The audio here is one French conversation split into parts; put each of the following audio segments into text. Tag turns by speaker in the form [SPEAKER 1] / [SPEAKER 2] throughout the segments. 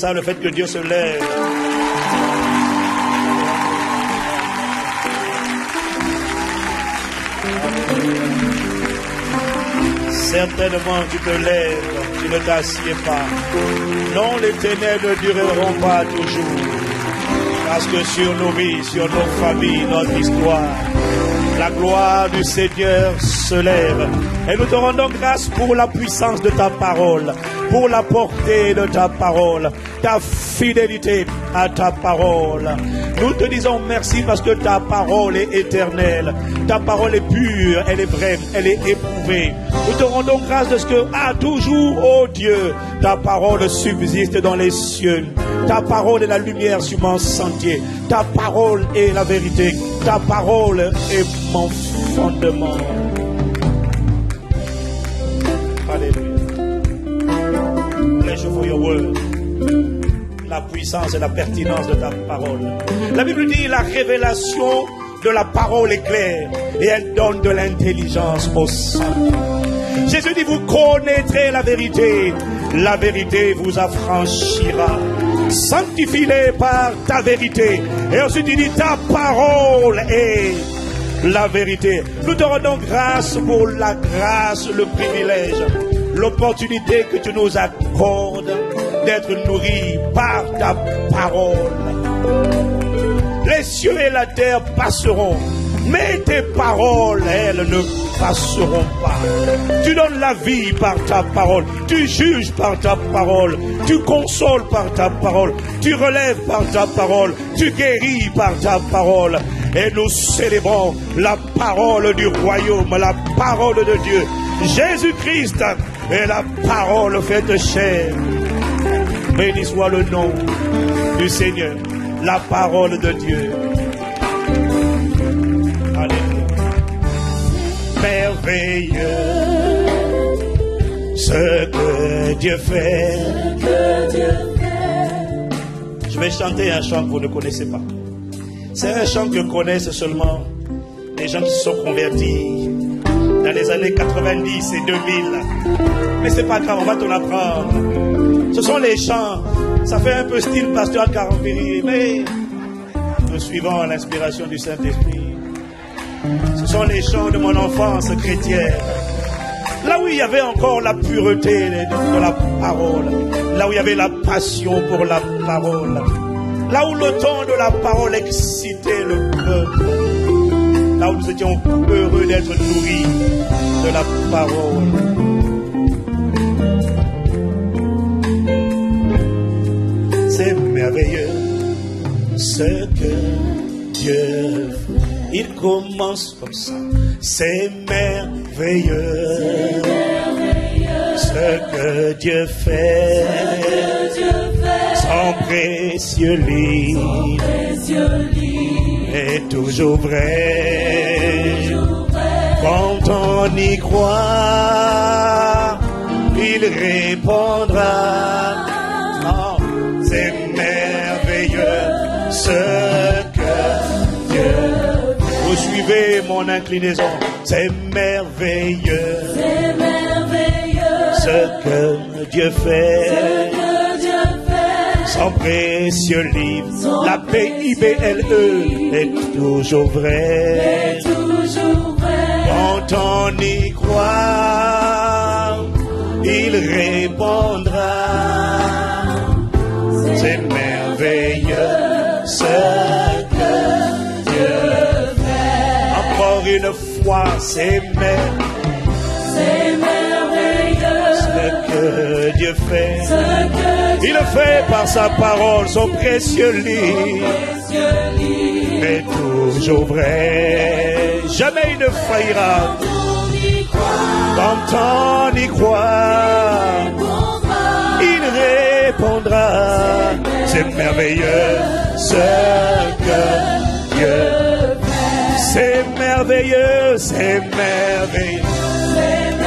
[SPEAKER 1] ça, le fait que Dieu se lève. Certainement tu te lèves, tu ne t'assieds pas. Non, les ténèbres ne dureront pas toujours. Parce que sur nos vies, sur nos familles, notre histoire, la gloire du Seigneur se lève. Et nous te rendons grâce pour la puissance de ta parole, pour la portée de ta parole, ta fidélité à ta parole. Nous te disons merci parce que ta parole est éternelle, ta parole est pure, elle est vraie, elle est éprouvée. Nous te rendons grâce de ce que, à toujours, ô Dieu, ta parole subsiste dans les cieux. Ta parole est la lumière sur mon sentier. Ta parole est la vérité. Ta parole est mon fondement. Alléluia. Bless you for your word. Puissance et la pertinence de ta parole. La Bible dit la révélation de la parole est claire et elle donne de l'intelligence au sang. Jésus dit, vous connaîtrez la vérité. La vérité vous affranchira. Sanctifie-les par ta vérité. Et ensuite il dit, ta parole est la vérité. Nous te rendons grâce pour la grâce, le privilège, l'opportunité que tu nous accordes d'être nourris par ta parole. Les cieux et la terre passeront, mais tes paroles, elles, ne passeront pas. Tu donnes la vie par ta parole. Tu juges par ta parole. Tu consoles par ta parole. Tu relèves par ta parole. Tu guéris par ta parole. Et nous célébrons la parole du royaume, la parole de Dieu. Jésus-Christ est la parole faite chair. Béni soit le nom du Seigneur, la parole de Dieu. merveilleux ce que Dieu fait. Je vais chanter un chant que vous ne connaissez pas. C'est un chant que connaissent seulement les gens qui se sont convertis dans les années 90 et 2000. Mais c'est pas grave, on va t'en apprendre. Ce sont les chants. Ça fait un peu style pasteur Carambiri, mais nous suivons l'inspiration du Saint-Esprit. Ce sont les chants de mon enfance chrétienne. Là où il y avait encore la pureté de la parole. Là où il y avait la passion pour la parole. Là où le temps de la parole excitait le peuple. Là où nous étions heureux d'être nourris de la parole. Ce que Dieu fait. Il commence comme ça. C'est merveilleux, ce que Dieu fait. Son précieux livre est toujours vrai. Quand on y croit, il répondra. Oh, c'est ce que Dieu vous suivez mon inclinaison, c'est merveilleux.
[SPEAKER 2] C'est merveilleux.
[SPEAKER 1] Ce que Dieu fait.
[SPEAKER 2] Ce que Dieu fait.
[SPEAKER 1] Son précieux livre, la P-I-B-L-E est toujours vrai.
[SPEAKER 2] Est toujours vrai.
[SPEAKER 1] Quand on y croit, il répondra. C'est merveilleux. Ce une fois, c'est merveilleux. Ce que Dieu fait.
[SPEAKER 2] Que
[SPEAKER 1] Il le fait par sa parole, son précieux livre. est toujours vrai. Jamais il ne faillira. Quand on y croit, il répondra. C'est merveilleux ce que Dieu c'est merveilleux, c'est merveilleux.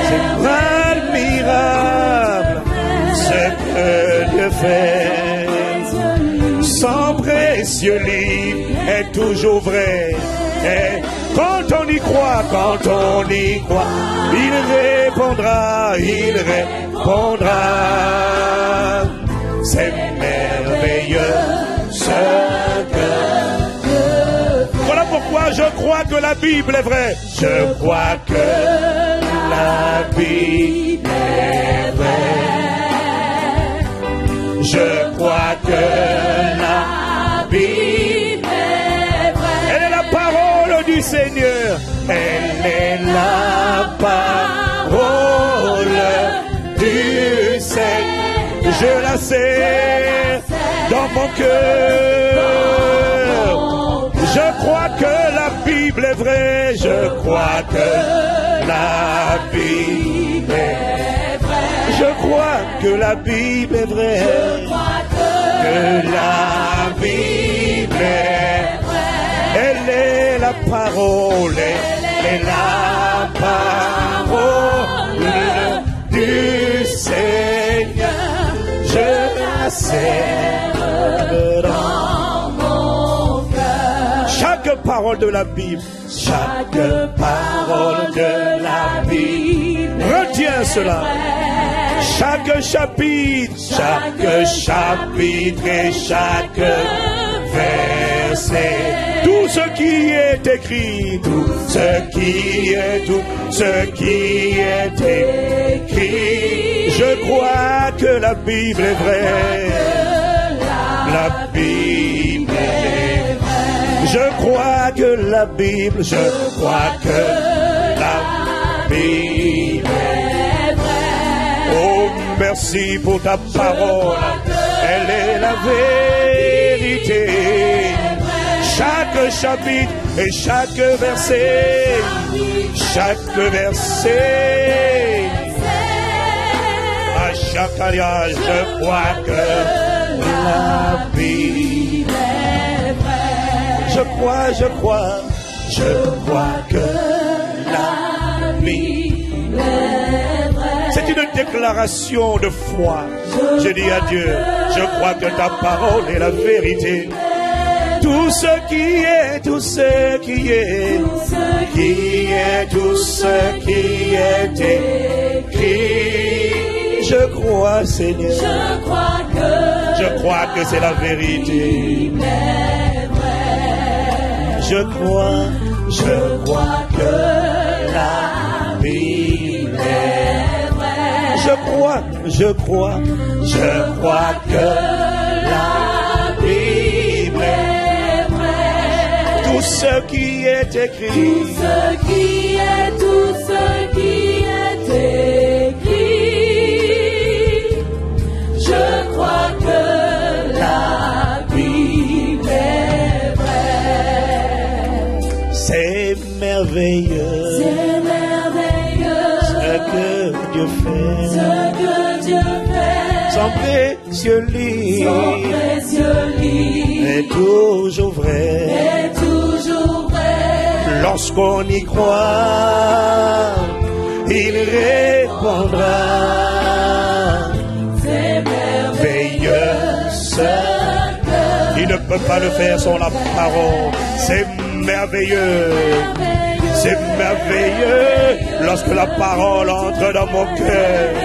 [SPEAKER 1] C'est admirable ce que Dieu fait. Son précieux livre est toujours vrai. Est Quand on y croit, quand on y croit, il répondra, il répondra. C'est merveilleux voilà pourquoi je crois que la Bible est vraie. Je crois que la Bible est vraie. Je crois que la Bible est vraie. Elle est la parole du Seigneur. Elle est la parole du Seigneur. Je la sais mon cœur. Je crois que la Bible est vraie. Je crois que la Bible est vraie. Je crois que la Bible est vraie. Que la Bible est vraie. Elle est la parole. Elle est la parole du Seigneur. Je la sais dans mon cœur. Chaque parole de la Bible, chaque parole de la Bible, retiens cela. Chaque chapitre, chaque chapitre et chaque verset, tout ce qui est écrit, tout ce qui est, tout ce qui est écrit, je crois que la Bible est vraie. La Bible est vraie. Je crois que la Bible, je crois que la Bible est vraie. Oh, merci pour ta parole. Elle est la vérité. Chaque chapitre et chaque verset, chaque verset, je crois que la Bible est vraie. Je crois, je crois, je crois que la Bible est vraie. C'est une déclaration de foi. Je dis à Dieu, je crois que ta parole est la vérité. Tout ce qui est, tout ce qui est, qui est, tout ce qui est écrit. Je crois, Seigneur.
[SPEAKER 2] Je crois que
[SPEAKER 1] Je crois que c'est la vérité. Je crois, je crois que la Bible est vraie. Je crois, je crois, je crois que la Bible est vraie. Tout ce qui est écrit,
[SPEAKER 2] ce qui est, tout ce qui est écrit.
[SPEAKER 1] Merveilleux
[SPEAKER 2] C'est merveilleux
[SPEAKER 1] ce que Dieu fait.
[SPEAKER 2] ce que Dieu fait.
[SPEAKER 1] Son précieux lit
[SPEAKER 2] Son précieux lit
[SPEAKER 1] est toujours vrai.
[SPEAKER 2] est toujours vrai.
[SPEAKER 1] Lorsqu'on y croit, il répondra.
[SPEAKER 2] C'est merveilleux.
[SPEAKER 1] Il ne peut pas le faire sans la parole. C'est merveilleux. C'est merveilleux lorsque la parole entre dans mon cœur.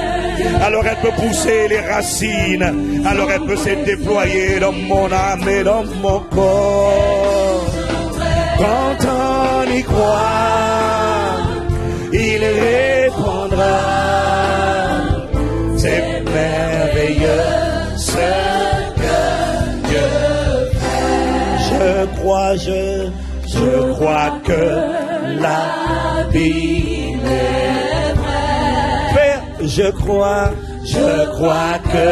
[SPEAKER 1] Alors elle peut pousser les racines. Alors elle peut se déployer dans mon âme et dans mon corps. Quand on y croit, il répondra. C'est merveilleux ce que Dieu. Je crois, je, je crois que la Bible est vraie. Père, je crois, je crois que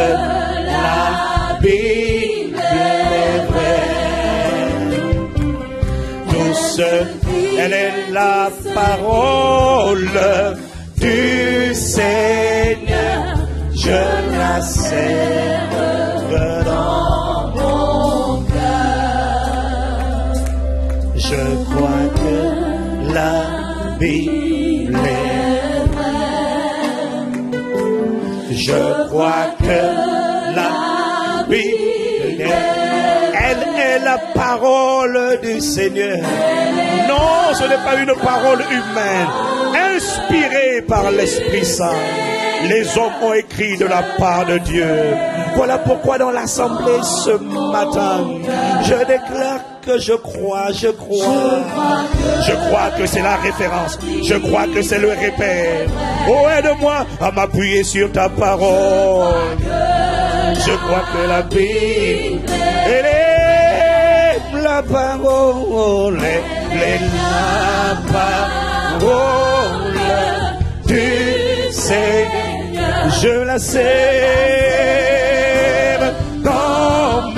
[SPEAKER 1] la Bible est vraie. Tout ce, elle est la parole du Seigneur. Je la sers dans mon cœur. Je crois que la Bible. Je crois que la Bible est Elle est la parole du Seigneur. Non, ce n'est pas une parole humaine, inspirée par l'Esprit Saint. Les hommes ont écrit de la part de Dieu. Voilà pourquoi dans l'assemblée ce matin, je déclare que je crois, je crois. Je crois que c'est la référence. Je crois que c'est le repère. Oh, aide-moi à m'appuyer sur ta parole. Je crois que la Bible, elle est la parole, elle est la parole du Seigneur. Je la dans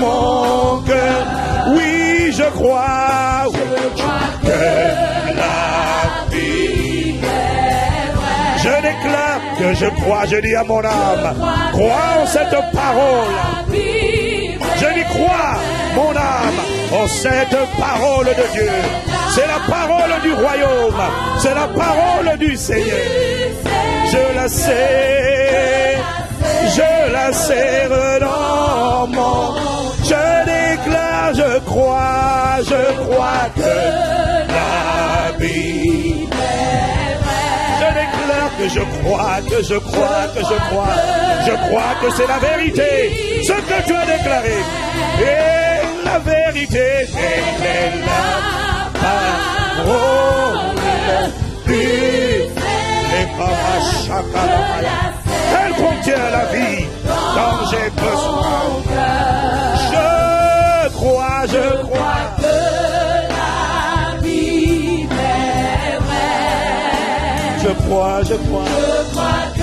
[SPEAKER 1] mon cœur. Oui, je crois que la Bible je déclare que je crois, je dis à mon âme, crois en cette parole. Je dis crois, mon âme, en cette parole de Dieu. C'est la parole du royaume, c'est la parole du Seigneur. Je la sais, je la serre dans mon... Je déclare, je crois, je crois que la Bible je déclare que je crois, que je crois, que je crois. Je crois que c'est la vérité, ce que tu as déclaré. Et la vérité, elle est la parole du Elle contient la vie dont j'ai besoin. Je crois, je crois. Je crois, je crois.
[SPEAKER 2] Je crois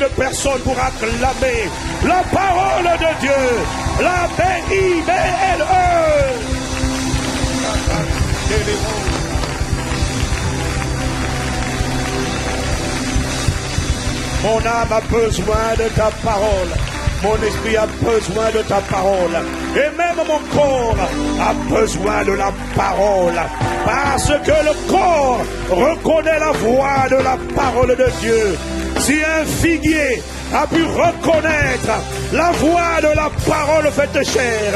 [SPEAKER 1] Oh, y a-t-il une personne pour acclamer la parole de Dieu, la B-I-B-L-E? Mon âme a besoin de ta parole. Mon esprit a besoin de ta parole. Et même mon corps a besoin de la parole. Parce que le corps reconnaît la voix de la parole de Dieu. Si un figuier a pu reconnaître la voix de la parole faite chair,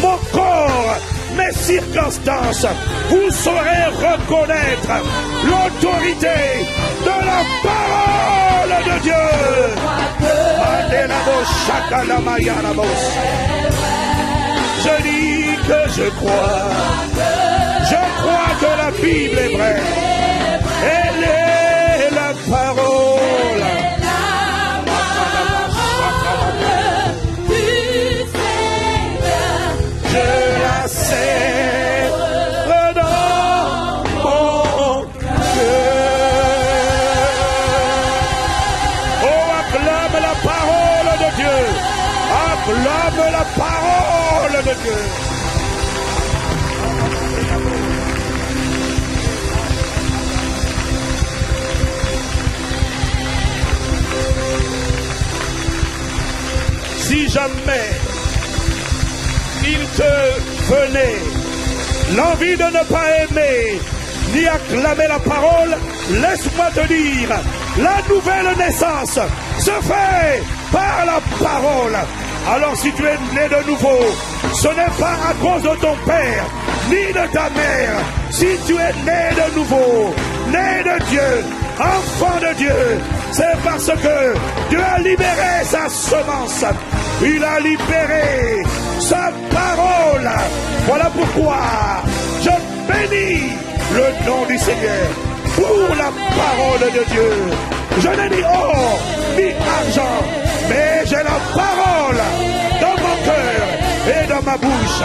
[SPEAKER 1] mon corps, mes circonstances, vous saurez reconnaître l'autorité de la parole de Dieu. Je dis que je crois. Je crois que la Bible est vraie. Elle est l'envie de ne pas aimer ni acclamer la parole, laisse-moi te dire, la nouvelle naissance se fait par la parole. Alors si tu es né de nouveau, ce n'est pas à cause de ton père ni de ta mère. Si tu es né de nouveau, né de Dieu, enfant de Dieu, c'est parce que Dieu a libéré sa semence. Il a libéré sa parole. Voilà pourquoi je bénis le nom du Seigneur pour la parole de Dieu. Je n'ai ni or ni argent, mais j'ai la parole dans mon cœur et dans ma bouche.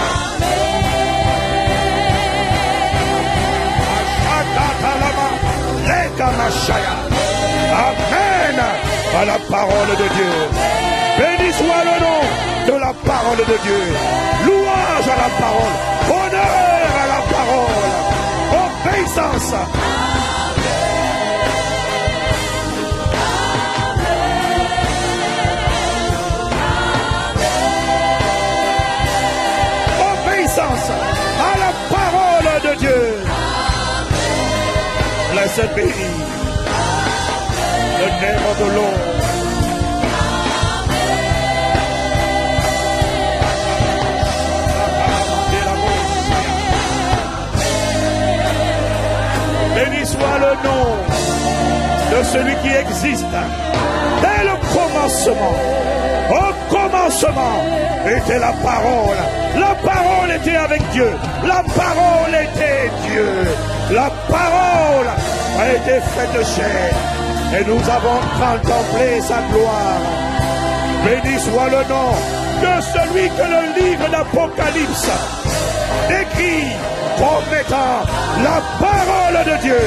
[SPEAKER 1] Amen à la parole de Dieu. Béni soit le nom de la parole de Dieu. Louange à la parole. Honneur parole. Obéissance. Obéissance à la parole de Dieu. Blessed be the name of the le nom de celui qui existe dès le commencement. Au commencement était la parole. La parole était avec Dieu. La parole était Dieu. La parole a été faite chair. Et nous avons contemplé sa gloire. Béni soit le nom de celui que le livre d'Apocalypse décrit comme étant la parole de Dieu,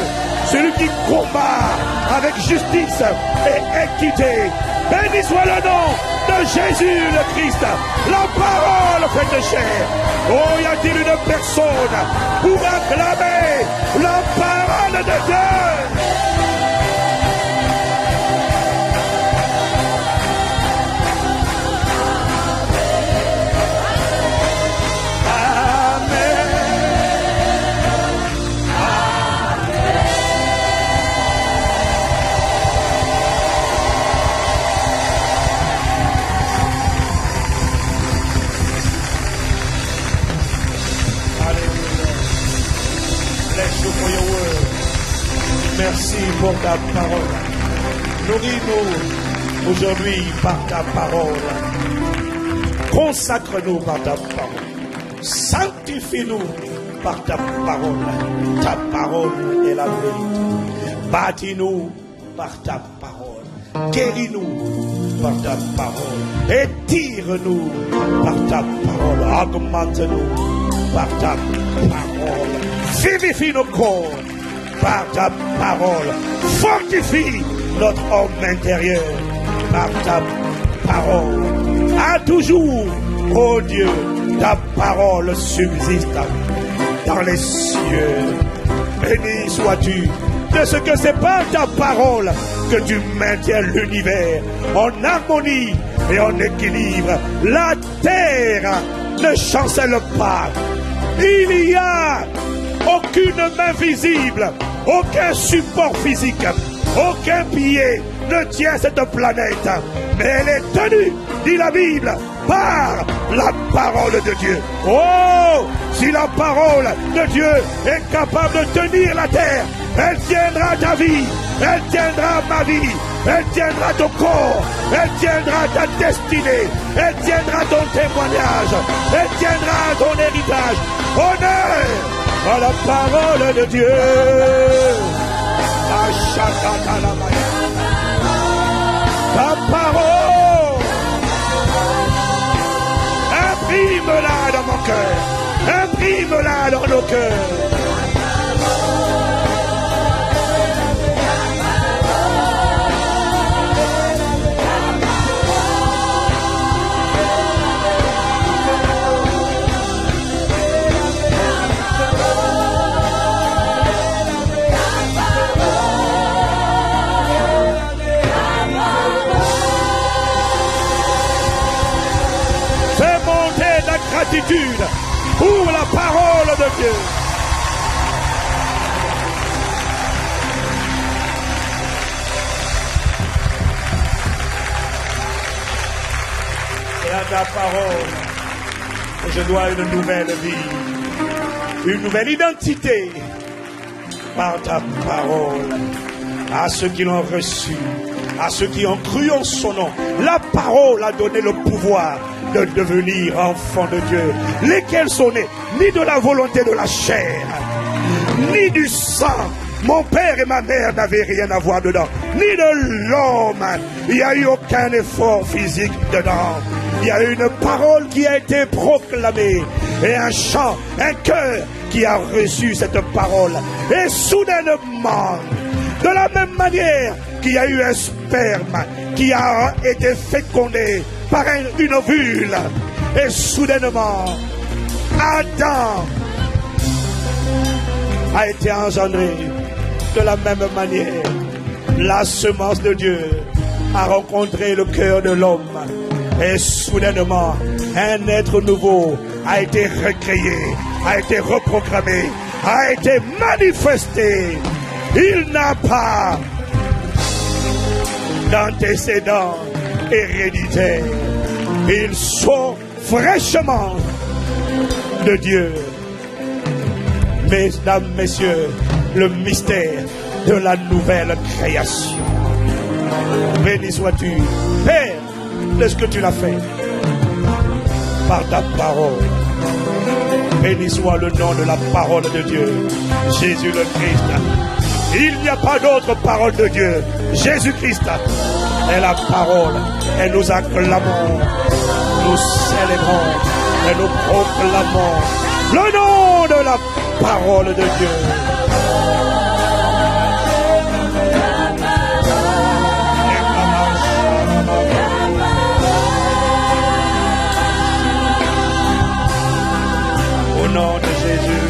[SPEAKER 1] celui qui combat avec justice et équité. Béni soit le nom de Jésus le Christ, la parole faite de chair. Oh, y a-t-il une personne pour acclamer la parole de Dieu? Merci pour ta parole. Nourris-nous aujourd'hui par ta parole. Consacre-nous par ta parole. Sanctifie-nous par ta parole. Ta parole est la vérité. Bâtis-nous par ta parole. Guéris-nous par ta parole. Étire-nous par ta parole. Augmente-nous par ta parole. Vivifie nos corps par ta parole. Fortifie notre homme intérieur par ta parole. À toujours, ô Dieu, ta parole subsiste dans les cieux. Béni sois-tu de ce que c'est par ta parole que tu maintiens l'univers en harmonie et en équilibre. La terre ne chancelle pas. Il n'y a aucune main visible, aucun support physique, aucun pied ne tient cette planète. Mais elle est tenue, dit la Bible, par la parole de Dieu. Oh, si la parole de Dieu est capable de tenir la terre, elle tiendra ta vie, elle tiendra ma vie, elle tiendra ton corps, elle tiendra ta destinée, elle tiendra ton témoignage, elle tiendra ton héritage. Honneur à la parole de Dieu. Ta parole, imprime-la dans mon cœur, imprime-la dans nos cœurs. Gratitude pour la parole de Dieu. C'est à ta parole je dois une nouvelle vie, une nouvelle identité par ta parole à ceux qui l'ont reçu, à ceux qui ont cru en son nom. La parole a donné le pouvoir de devenir enfants de Dieu, lesquels sont nés? Ni de la volonté de la chair, ni du sang. Mon père et ma mère n'avaient rien à voir dedans, ni de l'homme. Il n'y a eu aucun effort physique dedans. Il y a eu une parole qui a été proclamée et un chant, un cœur qui a reçu cette parole. Et soudainement, de la même manière qu'il y a eu un sperme qui a été fécondé par un- une ovule. Et soudainement, Adam a été engendré. De la même manière, la semence de Dieu a rencontré le cœur de l'homme. Et soudainement, un être nouveau a été recréé, a été reprogrammé, a été manifesté. Il n'a pas d'antécédents héréditaires. Ils sont fraîchement de Dieu. Mesdames, Messieurs, le mystère de la nouvelle création. Béni sois-tu, Père, de ce que tu l'as fait par ta parole. Béni soit le nom de la parole de Dieu, Jésus le Christ. Il n'y a pas d'autre parole de Dieu. Jésus-Christ est la parole. Et nous acclamons, nous célébrons et nous proclamons le nom de la parole de Dieu. Au nom de Jésus,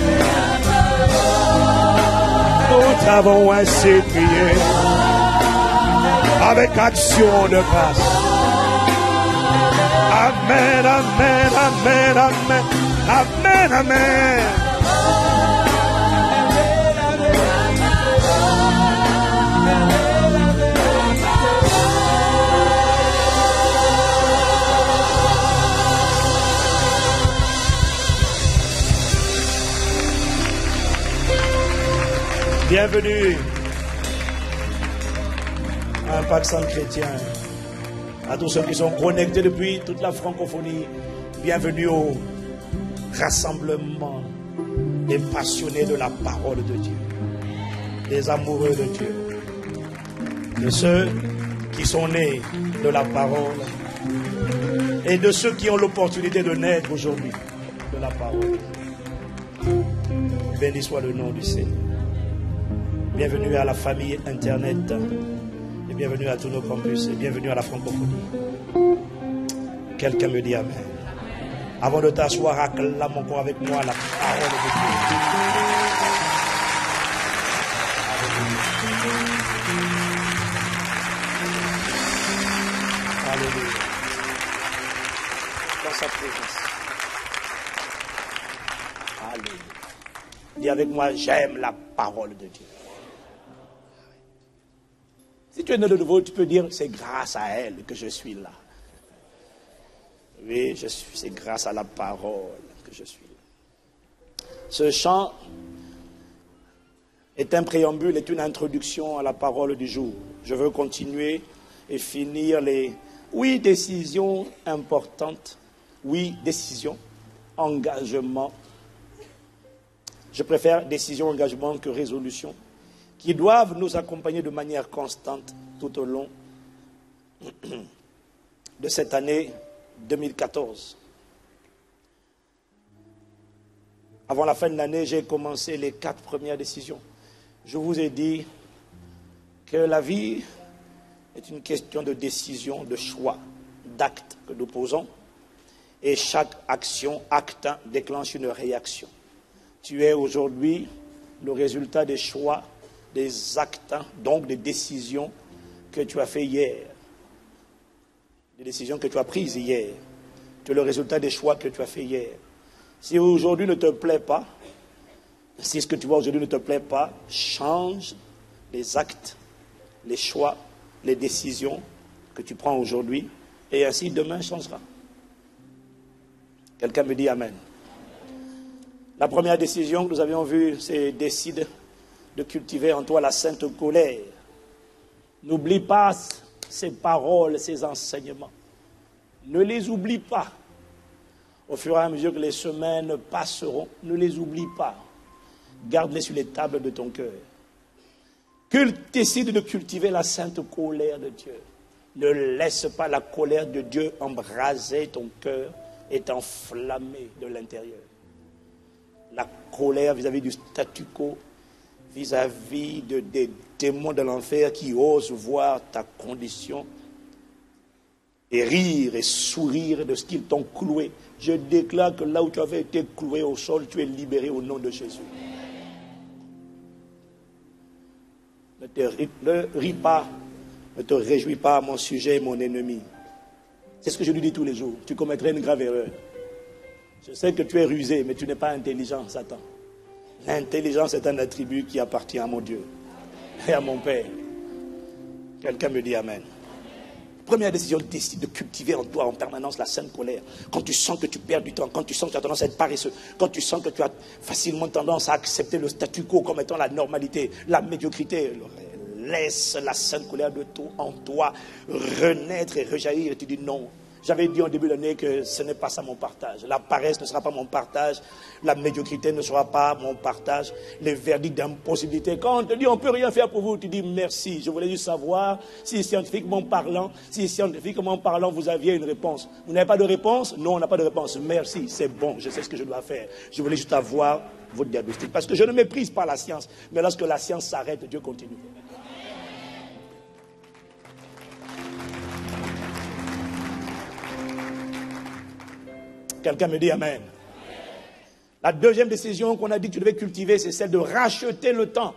[SPEAKER 1] nous avons ainsi prié avec action de grâce. Amen, amen, amen, amen, amen, amen. Bienvenue Centre Chrétien. À tous ceux qui sont connectés depuis toute la francophonie, bienvenue au rassemblement des passionnés de la parole de Dieu, des amoureux de Dieu, de ceux qui sont nés de la parole et de ceux qui ont l'opportunité de naître aujourd'hui de la parole. Béni soit le nom du Seigneur. Bienvenue à la famille Internet. Bienvenue à tous nos campus. Et bienvenue à la francophonie. Quelqu'un me dit Amen. Avant de t'asseoir, acclame encore avec moi la parole de Dieu. Alléluia. Dans sa présence. Alléluia. Dis avec moi, j'aime la parole de Dieu. Si tu es né de nouveau, tu peux dire, c'est grâce à elle que je suis là. Oui, c'est grâce à la parole que je suis là. Ce chant est un préambule, est une introduction à la parole du jour. Je veux continuer et finir les oui décisions importantes, oui décisions, engagement. Je préfère décision, engagement que résolution qui doivent nous accompagner de manière constante tout au long de cette année 2014. Avant la fin de l'année, j'ai commencé les quatre premières décisions. Je vous ai dit que la vie est une question de décision, de choix, d'actes que nous posons. Et chaque action, acte, déclenche une réaction. Tu es aujourd'hui le résultat des choix des actes, donc des décisions que tu as fait hier, des décisions que tu as prises hier. Tu es le résultat des choix que tu as fait hier. Si aujourd'hui ne te plaît pas, si ce que tu vois aujourd'hui ne te plaît pas, change les actes, les choix, les décisions que tu prends aujourd'hui, et ainsi demain changera. Quelqu'un me dit Amen. La première décision que nous avions vue, c'est décide de cultiver en toi la sainte colère. N'oublie pas ces paroles, ces enseignements. Ne les oublie pas. Au fur et à mesure que les semaines passeront, ne les oublie pas. Garde-les sur les tables de ton cœur. Décide de cultiver la sainte colère de Dieu. Ne laisse pas la colère de Dieu embraser ton cœur et t'enflammer de l'intérieur. La colère vis-à-vis du statu quo vis-à-vis de, des démons de l'enfer qui osent voir ta condition et rire et sourire de ce qu'ils t'ont cloué. Je déclare que là où tu avais été cloué au sol, tu es libéré au nom de Jésus. Ne te ris, pas, ne te réjouis pas, mon sujet mon ennemi. C'est ce que je lui dis tous les jours. Tu commettrais une grave erreur. Je sais que tu es rusé, mais tu n'es pas intelligent, Satan. L'intelligence est un attribut qui appartient à mon Dieu et à mon Père. Quelqu'un me dit Amen. Première décision, décide de cultiver en toi en permanence la sainte colère. Quand tu sens que tu perds du temps, quand tu sens que tu as tendance à être paresseux, quand tu sens que tu as facilement tendance à accepter le statu quo comme étant la normalité, la médiocrité, laisse la sainte colère de tout en toi renaître et rejaillir. Et tu dis non, j'avais dit en début d'année que ce n'est pas ça mon partage. La paresse ne sera pas mon partage. La médiocrité ne sera pas mon partage. Les verdicts d'impossibilité. Quand on te dit on ne peut rien faire pour vous, tu dis merci. Je voulais juste savoir si scientifiquement parlant, si scientifiquement parlant, vous aviez une réponse. Vous n'avez pas de réponse? Non, on n'a pas de réponse. Merci, c'est bon, je sais ce que je dois faire. Je voulais juste avoir votre diagnostic. Parce que je ne méprise pas la science. Mais lorsque la science s'arrête, Dieu continue. Quelqu'un me dit Amen. La deuxième décision qu'on a dit que tu devais cultiver, c'est celle de racheter le temps.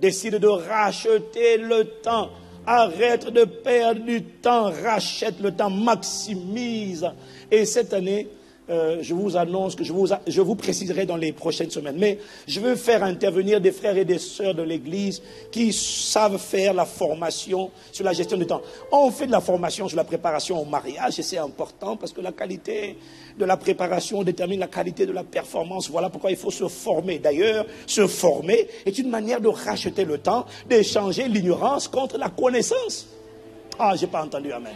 [SPEAKER 1] Décide de racheter le temps. Arrête de perdre du temps. Rachète le temps. Maximise. Et cette année, euh, je vous annonce que je vous, je vous préciserai dans les prochaines semaines. Mais je veux faire intervenir des frères et des sœurs de l'Église qui savent faire la formation sur la gestion du temps. On fait de la formation sur la préparation au mariage et c'est important parce que la qualité de la préparation détermine la qualité de la performance. Voilà pourquoi il faut se former. D'ailleurs, se former est une manière de racheter le temps, d'échanger l'ignorance contre la connaissance. Ah, j'ai pas entendu Amen.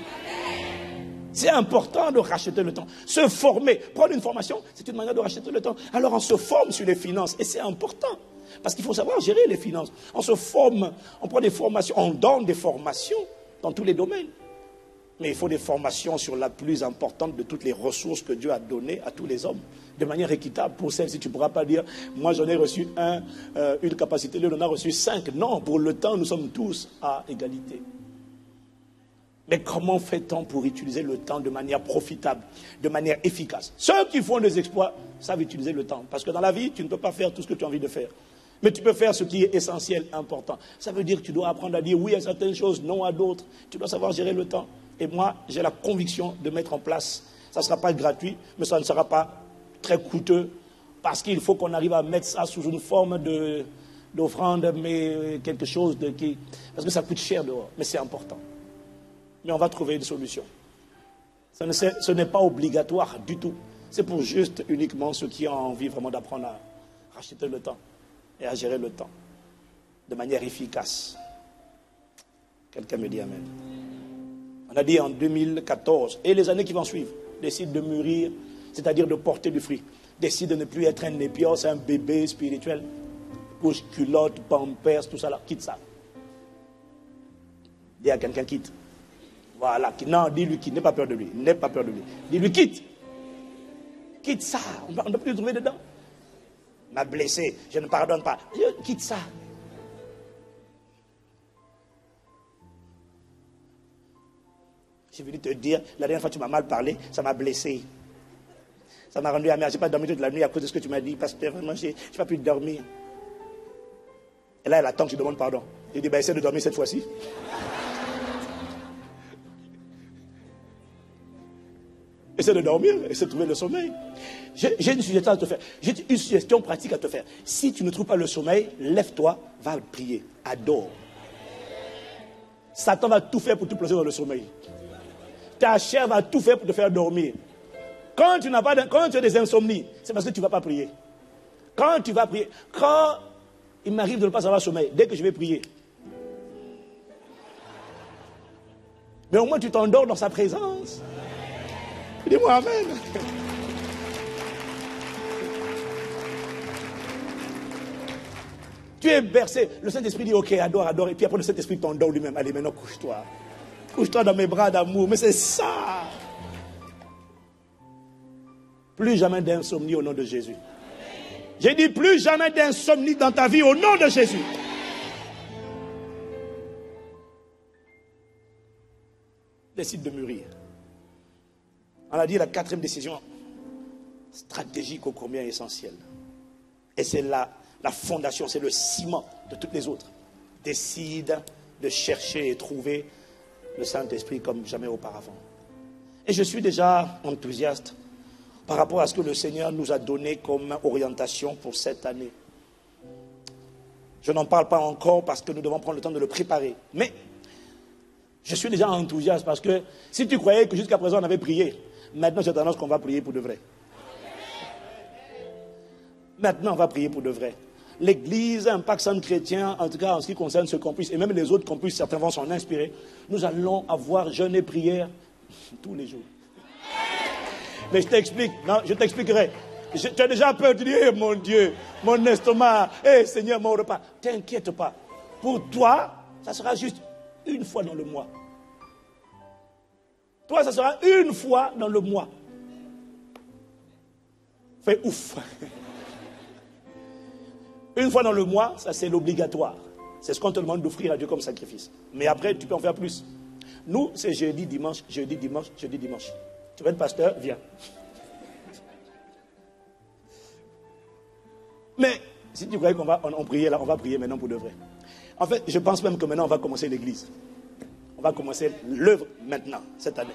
[SPEAKER 1] C'est important de racheter le temps. Se former, prendre une formation, c'est une manière de racheter le temps. Alors on se forme sur les finances et c'est important. Parce qu'il faut savoir gérer les finances. On se forme, on prend des formations, on donne des formations dans tous les domaines. Mais il faut des formations sur la plus importante de toutes les ressources que Dieu a données à tous les hommes, de manière équitable. Pour celle-ci, tu ne pourras pas dire, moi j'en ai reçu un, euh, une capacité, lui en a reçu cinq. Non, pour le temps, nous sommes tous à égalité. Mais comment fait-on pour utiliser le temps de manière profitable, de manière efficace? Ceux qui font des exploits savent utiliser le temps. Parce que dans la vie, tu ne peux pas faire tout ce que tu as envie de faire. Mais tu peux faire ce qui est essentiel, important. Ça veut dire que tu dois apprendre à dire oui à certaines choses, non à d'autres. Tu dois savoir gérer le temps. Et moi, j'ai la conviction de mettre en place. Ça ne sera pas gratuit, mais ça ne sera pas très coûteux. Parce qu'il faut qu'on arrive à mettre ça sous une forme d'offrande, mais quelque chose de qui. Parce que ça coûte cher dehors, mais c'est important mais on va trouver une solution. ce n'est pas obligatoire du tout. C'est pour juste uniquement ceux qui ont envie vraiment d'apprendre à racheter le temps et à gérer le temps de manière efficace. Quelqu'un me dit Amen. On a dit en 2014, et les années qui vont suivre, décide de mûrir, c'est-à-dire de porter du fruit. Décide de ne plus être un épios, un bébé spirituel. Couche, culotte, pampers, tout ça là. Quitte ça. Dis à quelqu'un quitte. Voilà. Non, dis-lui quitte. N'aie pas peur de lui. N'aie pas peur de lui. Dis-lui quitte. Quitte ça. On ne peut plus le trouver dedans. M'a blessé. Je ne pardonne pas. quitte ça. J'ai voulu te dire, la dernière fois tu m'as mal parlé, ça m'a blessé. Ça m'a rendu amer. Je n'ai pas dormi toute la nuit à cause de ce que tu m'as dit, parce que vraiment, je n'ai pas pu dormir. Et là, elle attend que tu demandes pardon. J'ai dit, ben, essaie de dormir cette fois-ci. Essaie de dormir, essaie de trouver le sommeil. J'ai une suggestion à te faire. J'ai une suggestion pratique à te faire. Si tu ne trouves pas le sommeil, lève-toi, va prier, adore. Satan va tout faire pour te placer dans le sommeil. Ta chair va tout faire pour te faire dormir. Quand tu pas, quand tu as des insomnies, c'est parce que tu ne vas pas prier. Quand tu vas prier, quand il m'arrive de ne pas avoir sommeil, dès que je vais prier, mais au moins tu t'endors dans sa présence. Dis-moi Amen. Tu es bercé. Le Saint-Esprit dit, ok, adore, adore. Et puis après, le Saint-Esprit t'endort lui-même. Allez, maintenant, couche-toi. Couche-toi dans mes bras d'amour. Mais c'est ça. Plus jamais d'insomnie au nom de Jésus. J'ai dit plus jamais d'insomnie dans ta vie au nom de Jésus. Décide de mûrir. On a dit la quatrième décision stratégique au combien essentielle. Et c'est la, la fondation, c'est le ciment de toutes les autres. décide de chercher et trouver le Saint-Esprit comme jamais auparavant. Et je suis déjà enthousiaste par rapport à ce que le Seigneur nous a donné comme orientation pour cette année. Je n'en parle pas encore parce que nous devons prendre le temps de le préparer. Mais je suis déjà enthousiaste parce que si tu croyais que jusqu'à présent on avait prié, maintenant j'ai tendance qu'on va prier pour de vrai. Maintenant on va prier pour de vrai. L'Église, un pacte chrétien, en tout cas en ce qui concerne ce campus, et même les autres campus, certains vont s'en inspirer, nous allons avoir jeûne et prière tous les jours. Mais je t'explique, non, je t'expliquerai. tu as déjà peur, dis, eh, mon Dieu, mon estomac, eh Seigneur, mon repas. T'inquiète pas. Pour toi, ça sera juste une fois dans le mois. Toi, ça sera une fois dans le mois. Fais ouf. Une fois dans le mois, ça c'est l'obligatoire. C'est ce qu'on te demande d'offrir à Dieu comme sacrifice. Mais après, tu peux en faire plus. Nous, c'est jeudi, dimanche, jeudi, dimanche, jeudi, dimanche. Tu veux être pasteur? Viens. Mais si tu croyais qu'on va on, prier là, on va prier maintenant pour de vrai. En fait, je pense même que maintenant on va commencer l'église. On va commencer l'œuvre maintenant, cette année.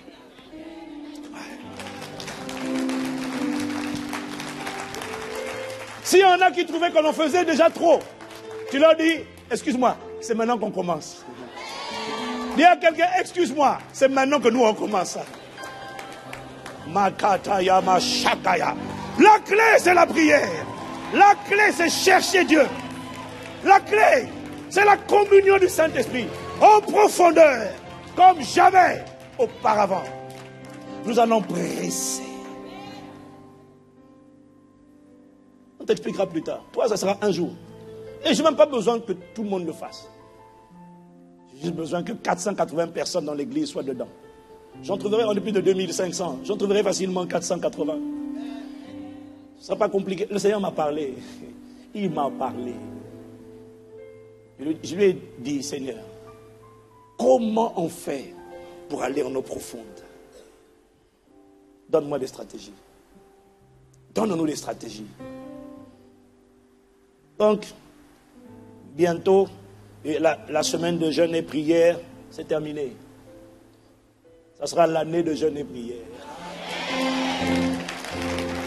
[SPEAKER 1] S'il y en a qui trouvaient qu'on en faisait déjà trop, tu leur dis, excuse-moi, c'est maintenant qu'on commence. Dis à quelqu'un, excuse-moi, c'est maintenant que nous on commence. Makataya Mashakaya. La clé, c'est la prière. La clé, c'est chercher Dieu. La clé, c'est la communion du Saint-Esprit en profondeur, comme jamais auparavant. Nous allons presser. On t'expliquera plus tard. Toi, ça sera un jour. Et je n'ai même pas besoin que tout le monde le fasse. J'ai juste besoin que 480 personnes dans l'église soient dedans. J'en trouverai en plus de 2500. J'en trouverai facilement 480. Ce ne sera pas compliqué. Le Seigneur m'a parlé. Il m'a parlé. Je lui ai dit, Seigneur, comment on fait pour aller en eau profonde? Donne-moi des stratégies. Donne-nous des stratégies. Donc, bientôt, la, semaine de jeûne et prière, c'est terminé. Ça sera l'année de jeûne et prière.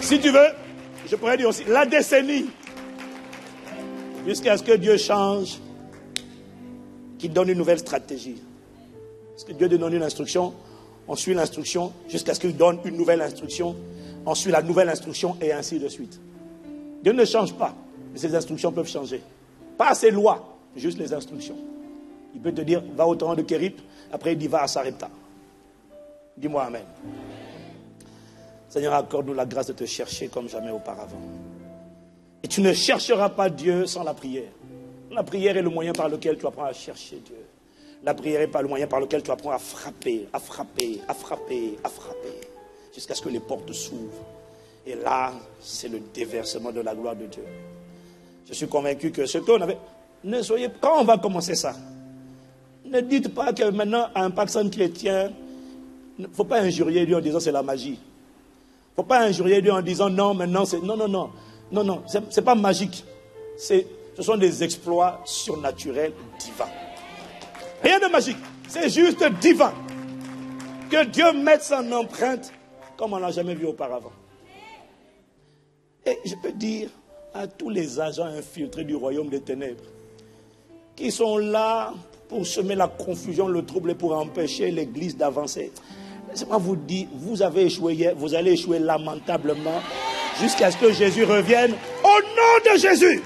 [SPEAKER 1] Si tu veux, je pourrais dire aussi la décennie. Jusqu'à ce que Dieu change, qu'il donne une nouvelle stratégie. Parce que Dieu donne une instruction, on suit l'instruction, jusqu'à ce qu'il donne une nouvelle instruction, on suit la nouvelle instruction, et ainsi de suite. Dieu ne change pas ces instructions peuvent changer. Pas ses lois, juste les instructions. Il peut te dire, va au torrent de Kérip, après il dit, va à Sarepta. Dis-moi Amen. Seigneur, accorde-nous la grâce de te chercher comme jamais auparavant. Et tu ne chercheras pas Dieu sans la prière. La prière est le moyen par lequel tu apprends à chercher Dieu. La prière est pas le moyen par lequel tu apprends à frapper, à frapper, à frapper, à frapper, jusqu'à ce que les portes s'ouvrent. Et là, c'est le déversement de la gloire de Dieu. Je suis convaincu que ce qu'on avait. Ne soyez. Quand on va commencer ça, ne dites pas que maintenant, un pacte chrétien, il ne faut pas injurier Dieu en disant c'est la magie. Il ne faut pas injurier Dieu en disant non, maintenant c'est. Non, non, non. Non, non, ce n'est pas magique. Ce sont des exploits surnaturels divins. Rien de magique. C'est juste divin. Que Dieu mette son empreinte comme on n'a jamais vu auparavant. Et je peux dire, à tous les agents infiltrés du royaume des ténèbres qui sont là pour semer la confusion, le trouble et pour empêcher l'Église d'avancer. Laissez-moi vous dire, vous avez échoué vous allez échouer lamentablement jusqu'à ce que Jésus revienne au nom de Jésus.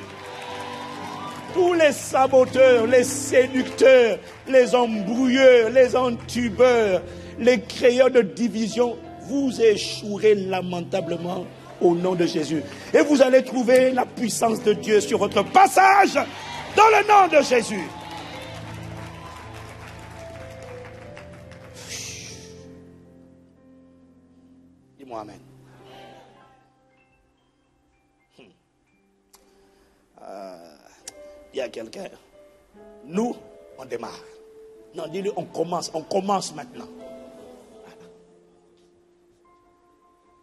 [SPEAKER 1] Tous les saboteurs, les séducteurs, les embrouilleurs, les entubeurs, les créateurs de division, vous échouerez lamentablement au nom de Jésus. Et vous allez trouver la puissance de Dieu sur votre passage dans le nom de Jésus. Dis-moi Amen. Il y a quelqu'un. Nous, on démarre. Non, dis-lui, on commence, on commence maintenant.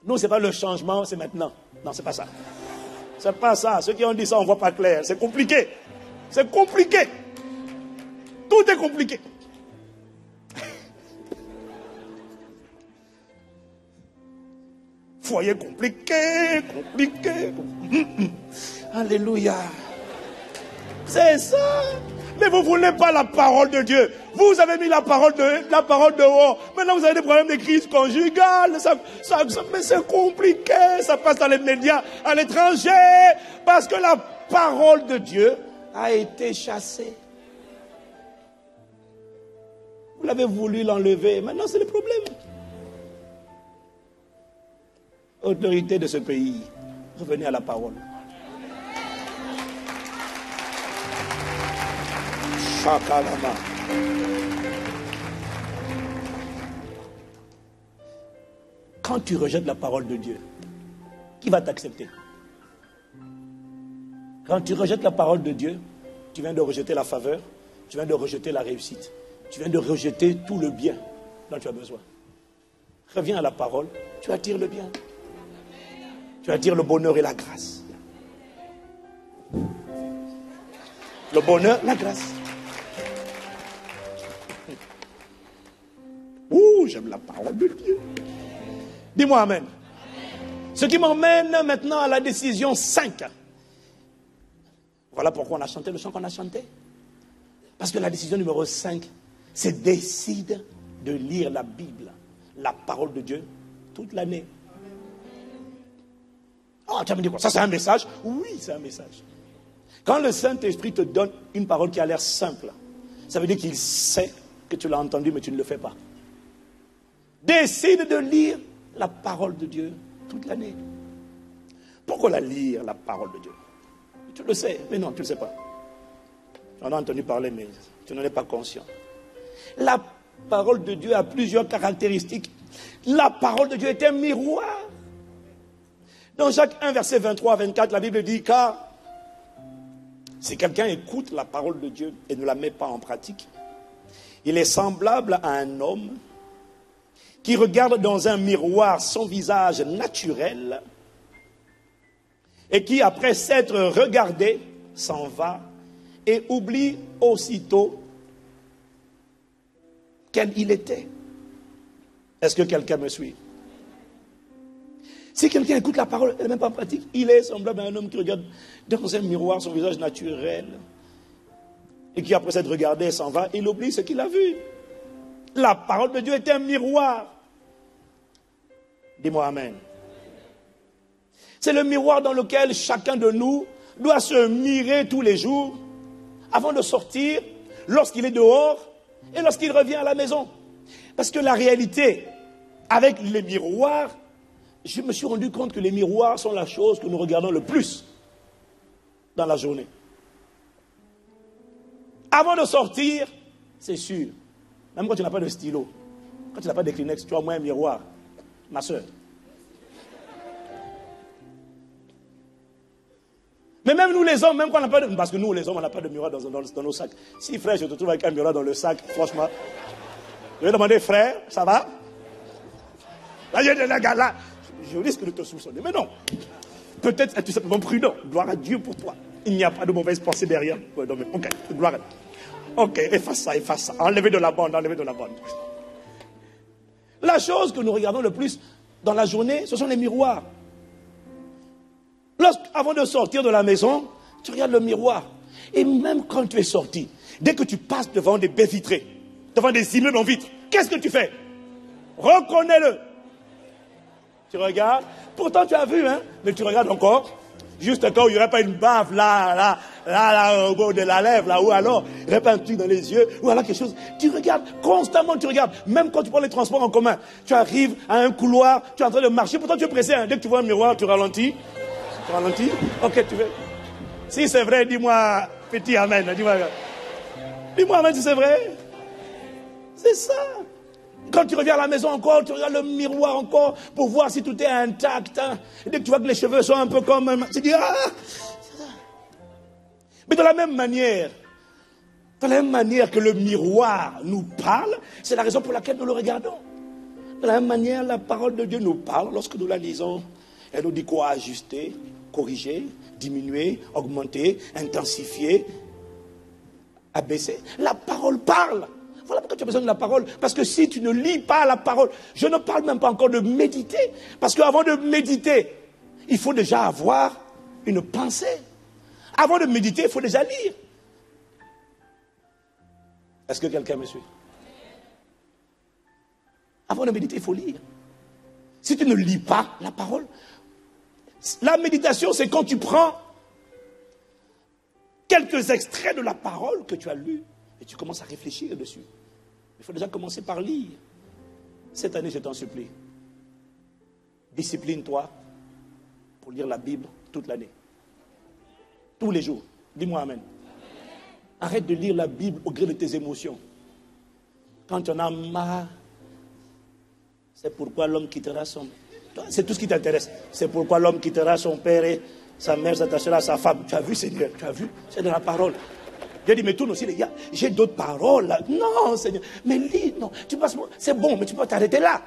[SPEAKER 1] Nous, ce n'est pas le changement, c'est maintenant. Non, ce n'est pas ça. Ce n'est pas ça. Ceux qui ont dit ça, on ne voit pas clair. C'est compliqué. C'est compliqué. tout est compliqué. Foyer compliqué, compliqué. Alléluia. C'est ça. Mais vous ne voulez pas la parole de Dieu. Vous avez mis la parole de la parole dehors. Maintenant, vous avez des problèmes de crise conjugale. Ça, mais c'est compliqué. Ça passe dans les médias à l'étranger. Parce que la parole de Dieu a été chassée. Vous l'avez voulu l'enlever. Maintenant, c'est le problème. Autorité de ce pays, revenez à la parole. Quand tu rejettes la parole de Dieu, qui va t'accepter? Quand tu rejettes la parole de Dieu, tu viens de rejeter la faveur, tu viens de rejeter la réussite, tu viens de rejeter tout le bien dont tu as besoin. Reviens à la parole, tu attires le bien. Tu attires le bonheur et la grâce. Le bonheur, la grâce. J'aime la parole de Dieu. Dis-moi Amen. Ce qui m'emmène maintenant à la décision 5. Voilà pourquoi on a chanté le chant qu'on a chanté. Parce que la décision numéro 5, c'est décide de lire la Bible, la parole de Dieu, toute l'année. Ah, tu as me quoi? Ça, c'est un message? Oui, c'est un message. Quand le Saint-Esprit te donne une parole qui a l'air simple, ça veut dire qu'il sait que tu l'as entendu, mais tu ne le fais pas. Décide de lire la parole de Dieu toute l'année. Pourquoi la lire, la parole de Dieu? Tu le sais, mais non, tu ne le sais pas. Tu en as entendu parler, mais tu n'en es pas conscient. La parole de Dieu a plusieurs caractéristiques. La parole de Dieu est un miroir. Dans Jacques 1, verset 23 à 24, la Bible dit car si quelqu'un écoute la parole de Dieu et ne la met pas en pratique, il est semblable à un homme qui regarde dans un miroir son visage naturel et qui, après s'être regardé, s'en va et oublie aussitôt quel il était. Est-ce que quelqu'un me suit? Si quelqu'un écoute la parole et même pas pratique, il est semblable à un homme qui regarde dans un miroir son visage naturel et qui, après s'être regardé, s'en va, il oublie ce qu'il a vu. La parole de Dieu est un miroir. Dis-moi Amen. C'est le miroir dans lequel chacun de nous doit se mirer tous les jours avant de sortir, lorsqu'il est dehors et lorsqu'il revient à la maison. Parce que la réalité, avec les miroirs, je me suis rendu compte que les miroirs sont la chose que nous regardons le plus dans la journée. Avant de sortir, c'est sûr, même quand tu n'as pas de stylo, quand tu n'as pas de Kleenex, tu as moins un miroir, ma soeur. Mais même nous les hommes, même quand on n'a pas de... Parce que nous les hommes, on n'a pas de miroir dans, nos sacs. Si frère, je te trouve avec un miroir dans le sac, franchement, je vais demander, frère, ça va? Là, des gars là, je risque de te soupçonner. Mais non. Peut-être es-tu simplement prudent. Gloire à Dieu pour toi. Il n'y a pas de mauvaise pensée derrière. ok, gloire à Dieu. Ok, efface ça, efface ça. Enlevez de la bande, enlevez de la bande. La chose que nous regardons le plus dans la journée, ce sont les miroirs. avant de sortir de la maison, tu regardes le miroir. Et même quand tu es sorti, dès que tu passes devant des baies vitrées, devant des immeubles en vitre, qu'est-ce que tu fais? Reconnais-le. Tu regardes. Pourtant, tu as vu, hein, mais tu regardes encore. Juste quand il n'y aurait pas une bave là, là, là, là, au bord de la lèvre, là, ou alors, il n'y aurait pas un truc dans les yeux, ou alors quelque chose. Tu regardes, constamment tu regardes. Même quand tu prends les transports en commun, tu arrives à un couloir, tu es en train de marcher, pourtant tu es pressé. Hein. Dès que tu vois un miroir, tu ralentis. Tu ralentis. Ok, tu veux. Si c'est vrai, dis-moi, petit amen. Dis-moi, dis-moi amen si c'est vrai. C'est ça. Quand tu reviens à la maison encore, tu regardes le miroir encore pour voir si tout est intact. Hein. Et dès que tu vois que les cheveux sont un peu comme... Tu dis, ah Mais de la même manière, de la même manière que le miroir nous parle, c'est la raison pour laquelle nous le regardons. De la même manière, la parole de Dieu nous parle lorsque nous la lisons. Elle nous dit quoi ajuster, corriger, diminuer, augmenter, intensifier, abaissé. La parole parle. Voilà pourquoi tu as besoin de la parole. Parce que si tu ne lis pas la parole, je ne parle même pas encore de méditer. Parce qu'avant de méditer, il faut déjà avoir une pensée. Avant de méditer, il faut déjà lire. Est-ce que quelqu'un me suit? Avant de méditer, il faut lire. Si tu ne lis pas la parole, la méditation, c'est quand tu prends quelques extraits de la parole que tu as lu et tu commences à réfléchir dessus. Il faut déjà commencer par lire. Cette année, je t'en supplie. Discipline-toi pour lire la Bible toute l'année. Tous les jours. Dis-moi Amen. Arrête de lire la Bible au gré de tes émotions. Quand tu en as marre, c'est pourquoi l'homme quittera son... C'est tout ce qui t'intéresse. C'est pourquoi l'homme quittera son père et sa mère s'attachera à sa femme. Tu as vu, Seigneur? Tu as vu? C'est de la parole. J'ai dit, mais tourne aussi. J'ai d'autres paroles. Là. Non, Seigneur. Mais lis, non. Tu passes, c'est bon, mais tu peux t'arrêter là.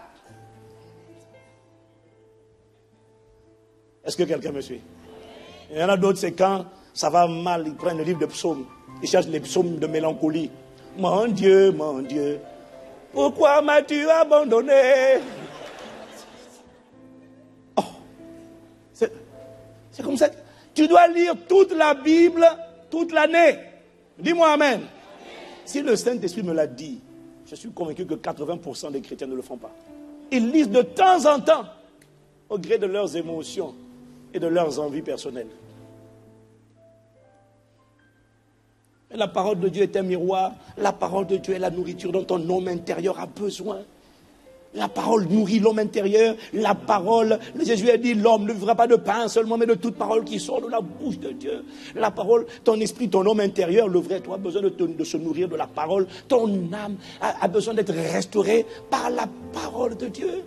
[SPEAKER 1] Est-ce que quelqu'un me suit? Il y en a d'autres, c'est quand ça va mal, ils prennent le livre de psaumes. Ils cherchent les psaumes de mélancolie. Mon Dieu, mon Dieu, pourquoi m'as-tu abandonné? Oh, C'est comme ça. Tu dois lire toute la Bible toute l'année. Dis-moi Amen. Si le Saint-Esprit me l'a dit, je suis convaincu que 80% des chrétiens ne le font pas. Ils lisent de temps en temps, au gré de leurs émotions et de leurs envies personnelles. La parole de Dieu est un miroir. La parole de Dieu est la nourriture dont ton homme intérieur a besoin. La parole nourrit l'homme intérieur. La parole, Jésus a dit, l'homme ne vivra pas de pain seulement, mais de toute parole qui sort de la bouche de Dieu. La parole, ton esprit, ton homme intérieur, le vrai, toi, a besoin de, se nourrir de la parole. Ton âme a besoin d'être restaurée par la parole de Dieu.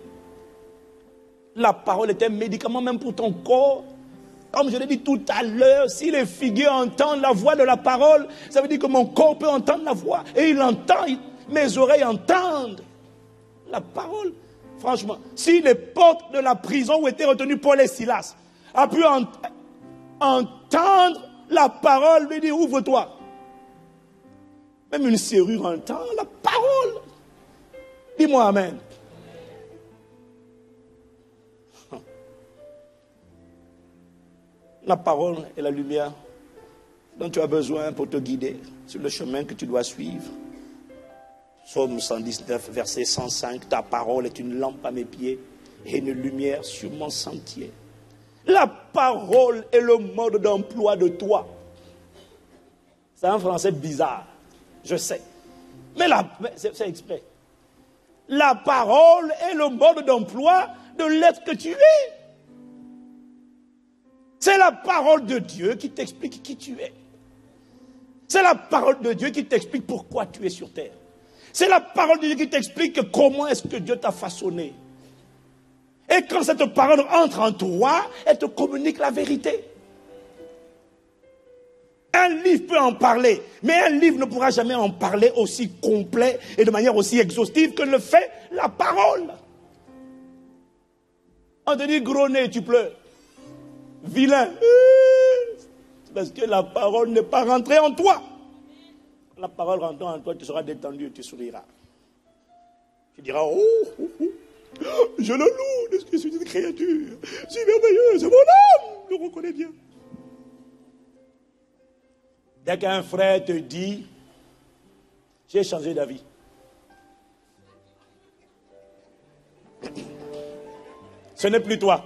[SPEAKER 1] La parole est un médicament même pour ton corps. Comme je l'ai dit tout à l'heure, si les figues entendent la voix de la parole, ça veut dire que mon corps peut entendre la voix. Et il entend, mes oreilles entendent la parole. Franchement, si les portes de la prison où étaient retenues Paul et Silas a pu entendre la parole, lui dire ouvre-toi. Même une serrure entend la parole. Dis-moi Amen. La parole est la lumière dont tu as besoin pour te guider sur le chemin que tu dois suivre. Psaume 119, verset 105, ta parole est une lampe à mes pieds et une lumière sur mon sentier. La parole est le mode d'emploi de toi. C'est un français bizarre, je sais. Mais c'est exprès. La parole est le mode d'emploi de l'être que tu es. C'est la parole de Dieu qui t'explique qui tu es. C'est la parole de Dieu qui t'explique pourquoi tu es sur terre. C'est la parole de Dieu qui t'explique comment est-ce que Dieu t'a façonné. Et quand cette parole entre en toi, elle te communique la vérité. Un livre peut en parler, mais un livre ne pourra jamais en parler aussi complet et de manière aussi exhaustive que le fait la parole. On te dit gros nez, tu pleures vilain. Parce que la parole n'est pas rentrée en toi. La parole rentrant en toi, tu seras détendu, tu souriras. Tu diras, oh, oh, oh je le loue de ce que je suis une créature. C'est merveilleux, c'est mon âme, le reconnais bien. Dès qu'un frère te dit, j'ai changé d'avis. Ce n'est plus toi.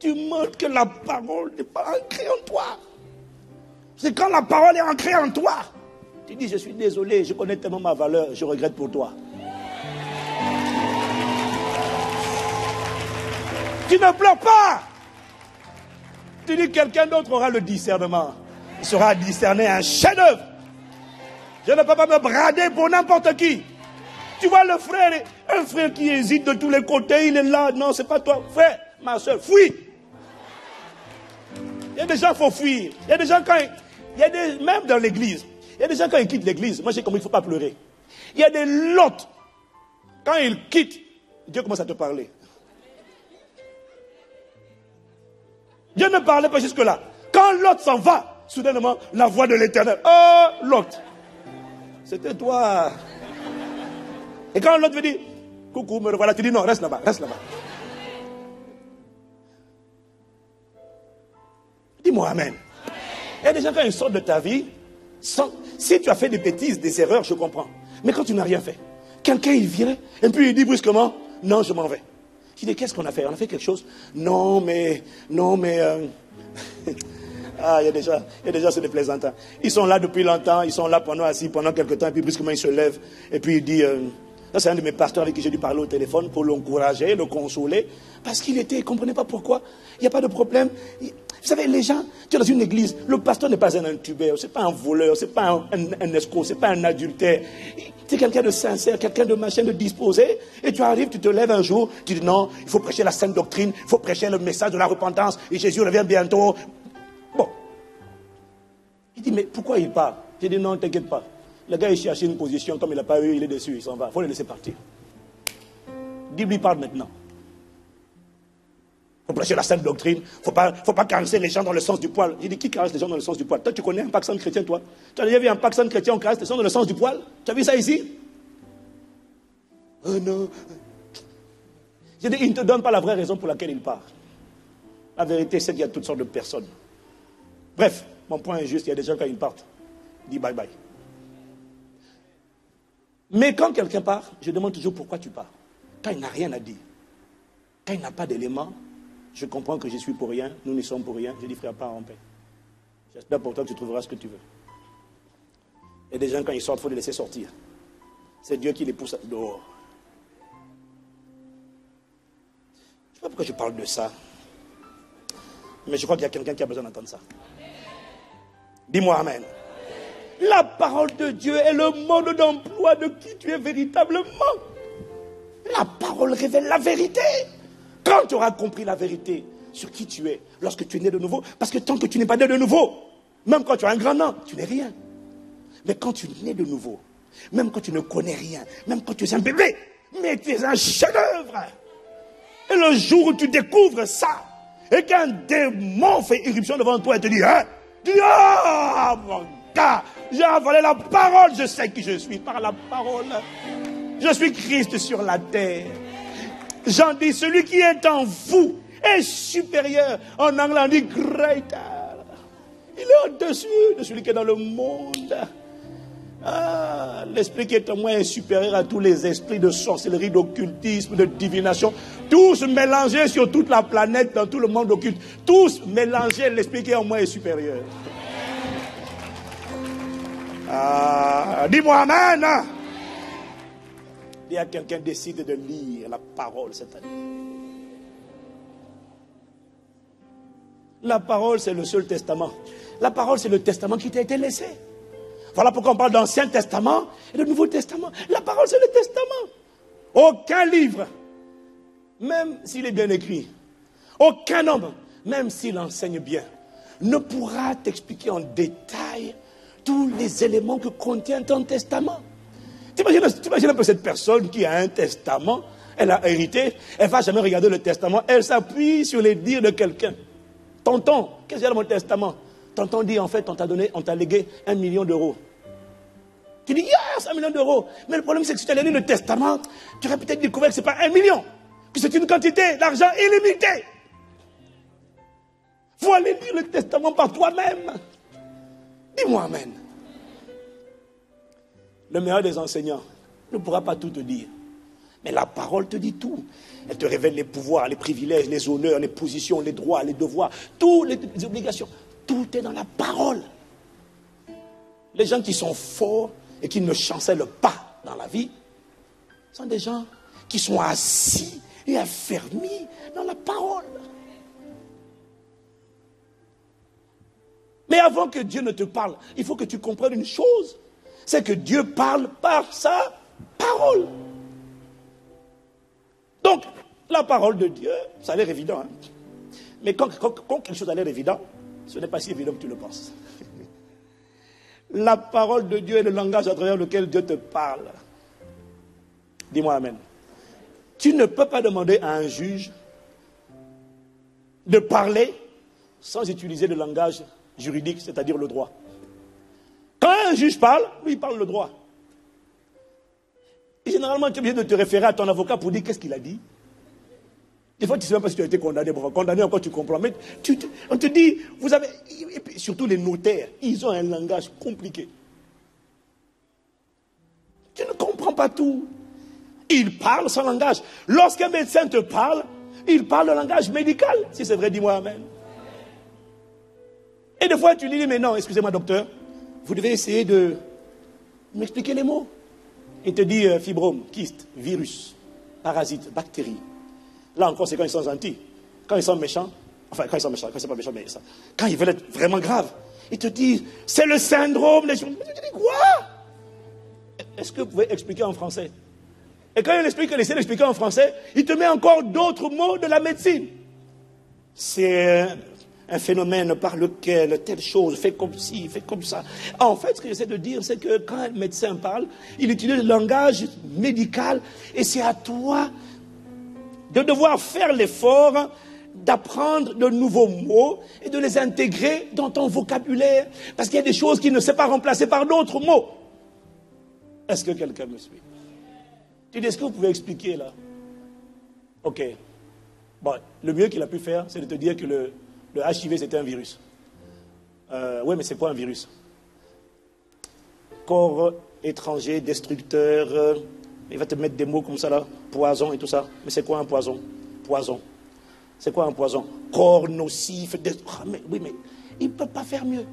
[SPEAKER 1] Tu montres que la parole n'est pas ancrée en toi. C'est quand la parole est ancrée en toi. Tu dis, je suis désolé, je connais tellement ma valeur, je regrette pour toi. Tu ne pleures pas. Tu dis, quelqu'un d'autre aura le discernement. Il sera discerné un chef-d'œuvre. Je ne peux pas me brader pour n'importe qui. Tu vois le frère, un frère qui hésite de tous les côtés, il est là. Non, c'est pas toi. Frère, ma soeur, fuis. Il y a des gens, il faut fuir. Il y a des gens, quand il y a des, même dans l'église, il y a des gens, quand ils quittent l'église, moi j'ai compris, il ne faut pas pleurer. Il y a des lots, quand ils quittent, Dieu commence à te parler. Dieu ne parlait pas jusque-là. Quand l'autre s'en va, soudainement, la voix de l'éternel. Oh, l'autre. C'était toi. Et quand l'autre veut dire, coucou, me revoilà, tu dis non, reste là-bas, reste là-bas. Dis-moi Amen. Il y a des gens, quand ils sortent de ta vie, si tu as fait des bêtises, des erreurs, je comprends. Mais quand tu n'as rien fait, quelqu'un il vient et puis il dit brusquement, non, je m'en vais. Je dis, qu'est-ce qu'on a fait? On a fait quelque chose Non, mais, non, mais... Euh, ah, il y a déjà, il y a déjà, c'est des. Ils sont là depuis longtemps, ils sont là pendant assis pendant quelque temps, et puis brusquement ils se lèvent, et puis il dit, euh, ça c'est un de mes pasteurs avec qui j'ai dû parler au téléphone pour l'encourager, le consoler, parce qu'il était, il ne comprenait pas pourquoi. Il n'y a pas de problème. Vous savez, les gens, tu es dans une église, le pasteur n'est pas un intubeur, ce n'est pas un voleur, ce n'est pas un, escroc, ce n'est pas un adultère. Es quelqu'un de sincère, quelqu'un de machin, de disposé, et tu arrives, tu te lèves un jour, tu dis non, il faut prêcher la sainte doctrine, il faut prêcher le message de la repentance, et Jésus revient bientôt. Bon. Il dit, mais pourquoi il part? J'ai dit non, t'inquiète pas. Le gars, il cherche une position, comme il n'a pas eu, il est déçu, il s'en va. Il faut le laisser partir. Dis-lui, parle maintenant faut prêcher la sainte doctrine. Il ne faut pas, faut pas caresser les gens dans le sens du poil. Il dit qui caresse les gens dans le sens du poil? Toi, tu connais un paxan chrétien, toi? Tu as déjà vu un paxan chrétien, on caresse les gens dans le sens du poil Tu as vu ça ici? Oh non. Je dis, il ne te donne pas la vraie raison pour laquelle il part. La vérité, c'est qu'il y a toutes sortes de personnes. Bref, mon point est juste, il y a des gens quand ils partent, ils disent bye bye. Mais quand quelqu'un part, je demande toujours pourquoi tu pars. Quand il n'a rien à dire, quand il n'a pas d'éléments, je comprends que je suis pour rien, nous ne sommes pour rien. Je dis, frère, pars en paix. J'espère pour toi que tu trouveras ce que tu veux. Et des gens, quand ils sortent, il faut les laisser sortir. C'est Dieu qui les pousse dehors. Je ne sais pas pourquoi je parle de ça. Mais je crois qu'il y a quelqu'un qui a besoin d'entendre ça. Dis-moi Amen. La parole de Dieu est le mode d'emploi de qui tu es véritablement. La parole révèle la vérité. Quand tu auras compris la vérité sur qui tu es, lorsque tu es né de nouveau, parce que tant que tu n'es pas né de nouveau, même quand tu as un grand nom, tu n'es rien. Mais quand tu es né de nouveau, même quand tu ne connais rien, même quand tu es un bébé, mais tu es un chef-d'œuvre. Et le jour où tu découvres ça, et qu'un démon fait irruption devant toi et te dit, hein, tu ah, mon gars, j'ai avalé la parole, je sais qui je suis par la parole. Je suis Christ sur la terre. Jean dit, celui qui est en vous est supérieur. En anglais, on dit greater. Il est au-dessus de celui qui est dans le monde. Ah, l'esprit qui est en moi est supérieur à tous les esprits de sorcellerie, d'occultisme, de divination. Tous mélangés sur toute la planète, dans tout le monde occulte. Tous mélangés, l'esprit qui est en moi est supérieur. Ah, dis-moi Amen. Y a quelqu'un décide de lire la parole cette année. La parole, c'est le seul testament. La parole, c'est le testament qui t'a été laissé. Voilà pourquoi on parle d'Ancien Testament et de Nouveau Testament. La parole, c'est le testament. Aucun livre, même s'il est bien écrit, aucun homme, même s'il enseigne bien, ne pourra t'expliquer en détail tous les éléments que contient ton testament. Tu imagines un peu cette personne qui a un testament, elle a hérité, elle ne va jamais regarder le testament, elle s'appuie sur les dires de quelqu'un. Tonton, qu'est-ce qu'il y a dans mon testament? Tonton dit en fait, on t'a donné, on t'a légué un million d'euros. Tu dis, yes, un million d'euros. Mais le problème, c'est que si tu allais lire le testament, tu aurais peut-être découvert que ce n'est pas un million, que c'est une quantité d'argent illimitée. Il faut aller lire le testament par toi-même. Dis-moi Amen. Le meilleur des enseignants ne pourra pas tout te dire. Mais la parole te dit tout. Elle te révèle les pouvoirs, les privilèges, les honneurs, les positions, les droits, les devoirs, toutes les obligations. Tout est dans la parole. Les gens qui sont forts et qui ne chancellent pas dans la vie sont des gens qui sont assis et affermis dans la parole. Mais avant que Dieu ne te parle, il faut que tu comprennes une chose c'est que Dieu parle par sa parole. Donc, la parole de Dieu, ça a l'air évident. Hein. Mais quand, quelque chose a l'air évident, ce n'est pas si évident que tu le penses. La parole de Dieu est le langage à travers lequel Dieu te parle. Dis-moi Amen. Tu ne peux pas demander à un juge de parler sans utiliser le langage juridique, c'est-à-dire le droit. Quand un juge parle, lui, il parle le droit. Généralement, tu es obligé de te référer à ton avocat pour dire qu'est-ce qu'il a dit. Des fois, tu ne sais même pas si tu as été condamné. Bon, condamné encore, tu comprends. Mais on te dit, vous avez. Et surtout les notaires, ils ont un langage compliqué. Tu ne comprends pas tout. Ils parlent son langage. Lorsqu'un médecin te parle, il parle le langage médical. Si c'est vrai, dis-moi Amen. Et des fois, tu dis, mais non, excusez-moi, docteur, vous devez essayer de m'expliquer les mots. Il te dit euh, fibrome, kyste, virus, parasite, bactérie. Là encore, c'est quand ils sont gentils. Quand ils sont méchants, enfin, quand ils sont méchants, quand ils sont pas méchants, mais ça, quand ils veulent être vraiment graves, ils te disent, c'est le syndrome des... Tu dis quoi? Est-ce que vous pouvez expliquer en français? Et quand il explique, il essaie d'expliquer en français, il te met encore d'autres mots de la médecine. C'est un phénomène par lequel telle chose fait comme ci, fait comme ça. En fait, ce que j'essaie de dire, c'est que quand un médecin parle, il utilise le langage médical et c'est à toi de devoir faire l'effort d'apprendre de nouveaux mots et de les intégrer dans ton vocabulaire. Parce qu'il y a des choses qui ne sont pas remplacées par d'autres mots. Est-ce que quelqu'un me suit? Tu dis, est-ce que vous pouvez expliquer là? Ok. Bon, le mieux qu'il a pu faire, c'est de te dire que le, le HIV, c'était un virus. Euh, oui, mais c'est quoi un virus Corps étranger, destructeur. Euh, il va te mettre des mots comme ça là, poison et tout ça. Mais c'est quoi un poison? Poison. C'est quoi un poison? Corps nocif. Ah, oui, mais il ne peut pas faire mieux.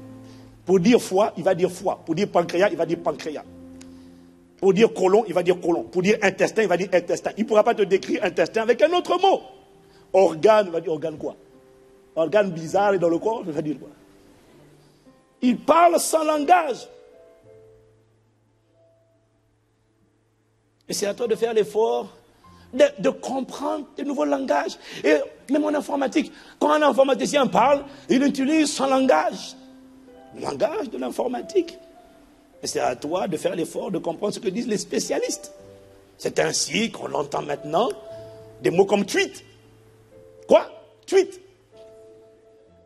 [SPEAKER 1] Pour dire foie, il va dire foie. Pour dire pancréas, il va dire pancréas. Pour dire colon, il va dire colon. Pour dire intestin, il va dire intestin. Il ne pourra pas te décrire intestin avec un autre mot. Organe, il va dire organe quoi? Organe bizarre dans le corps, je vais dire quoi Il parle sans langage. Et c'est à toi de faire l'effort de, comprendre de nouveaux langages. Et même en informatique, quand un informaticien parle, il utilise son langage. Le langage de l'informatique. Et c'est à toi de faire l'effort de comprendre ce que disent les spécialistes. C'est ainsi qu'on entend maintenant des mots comme tweet. Quoi? Tweet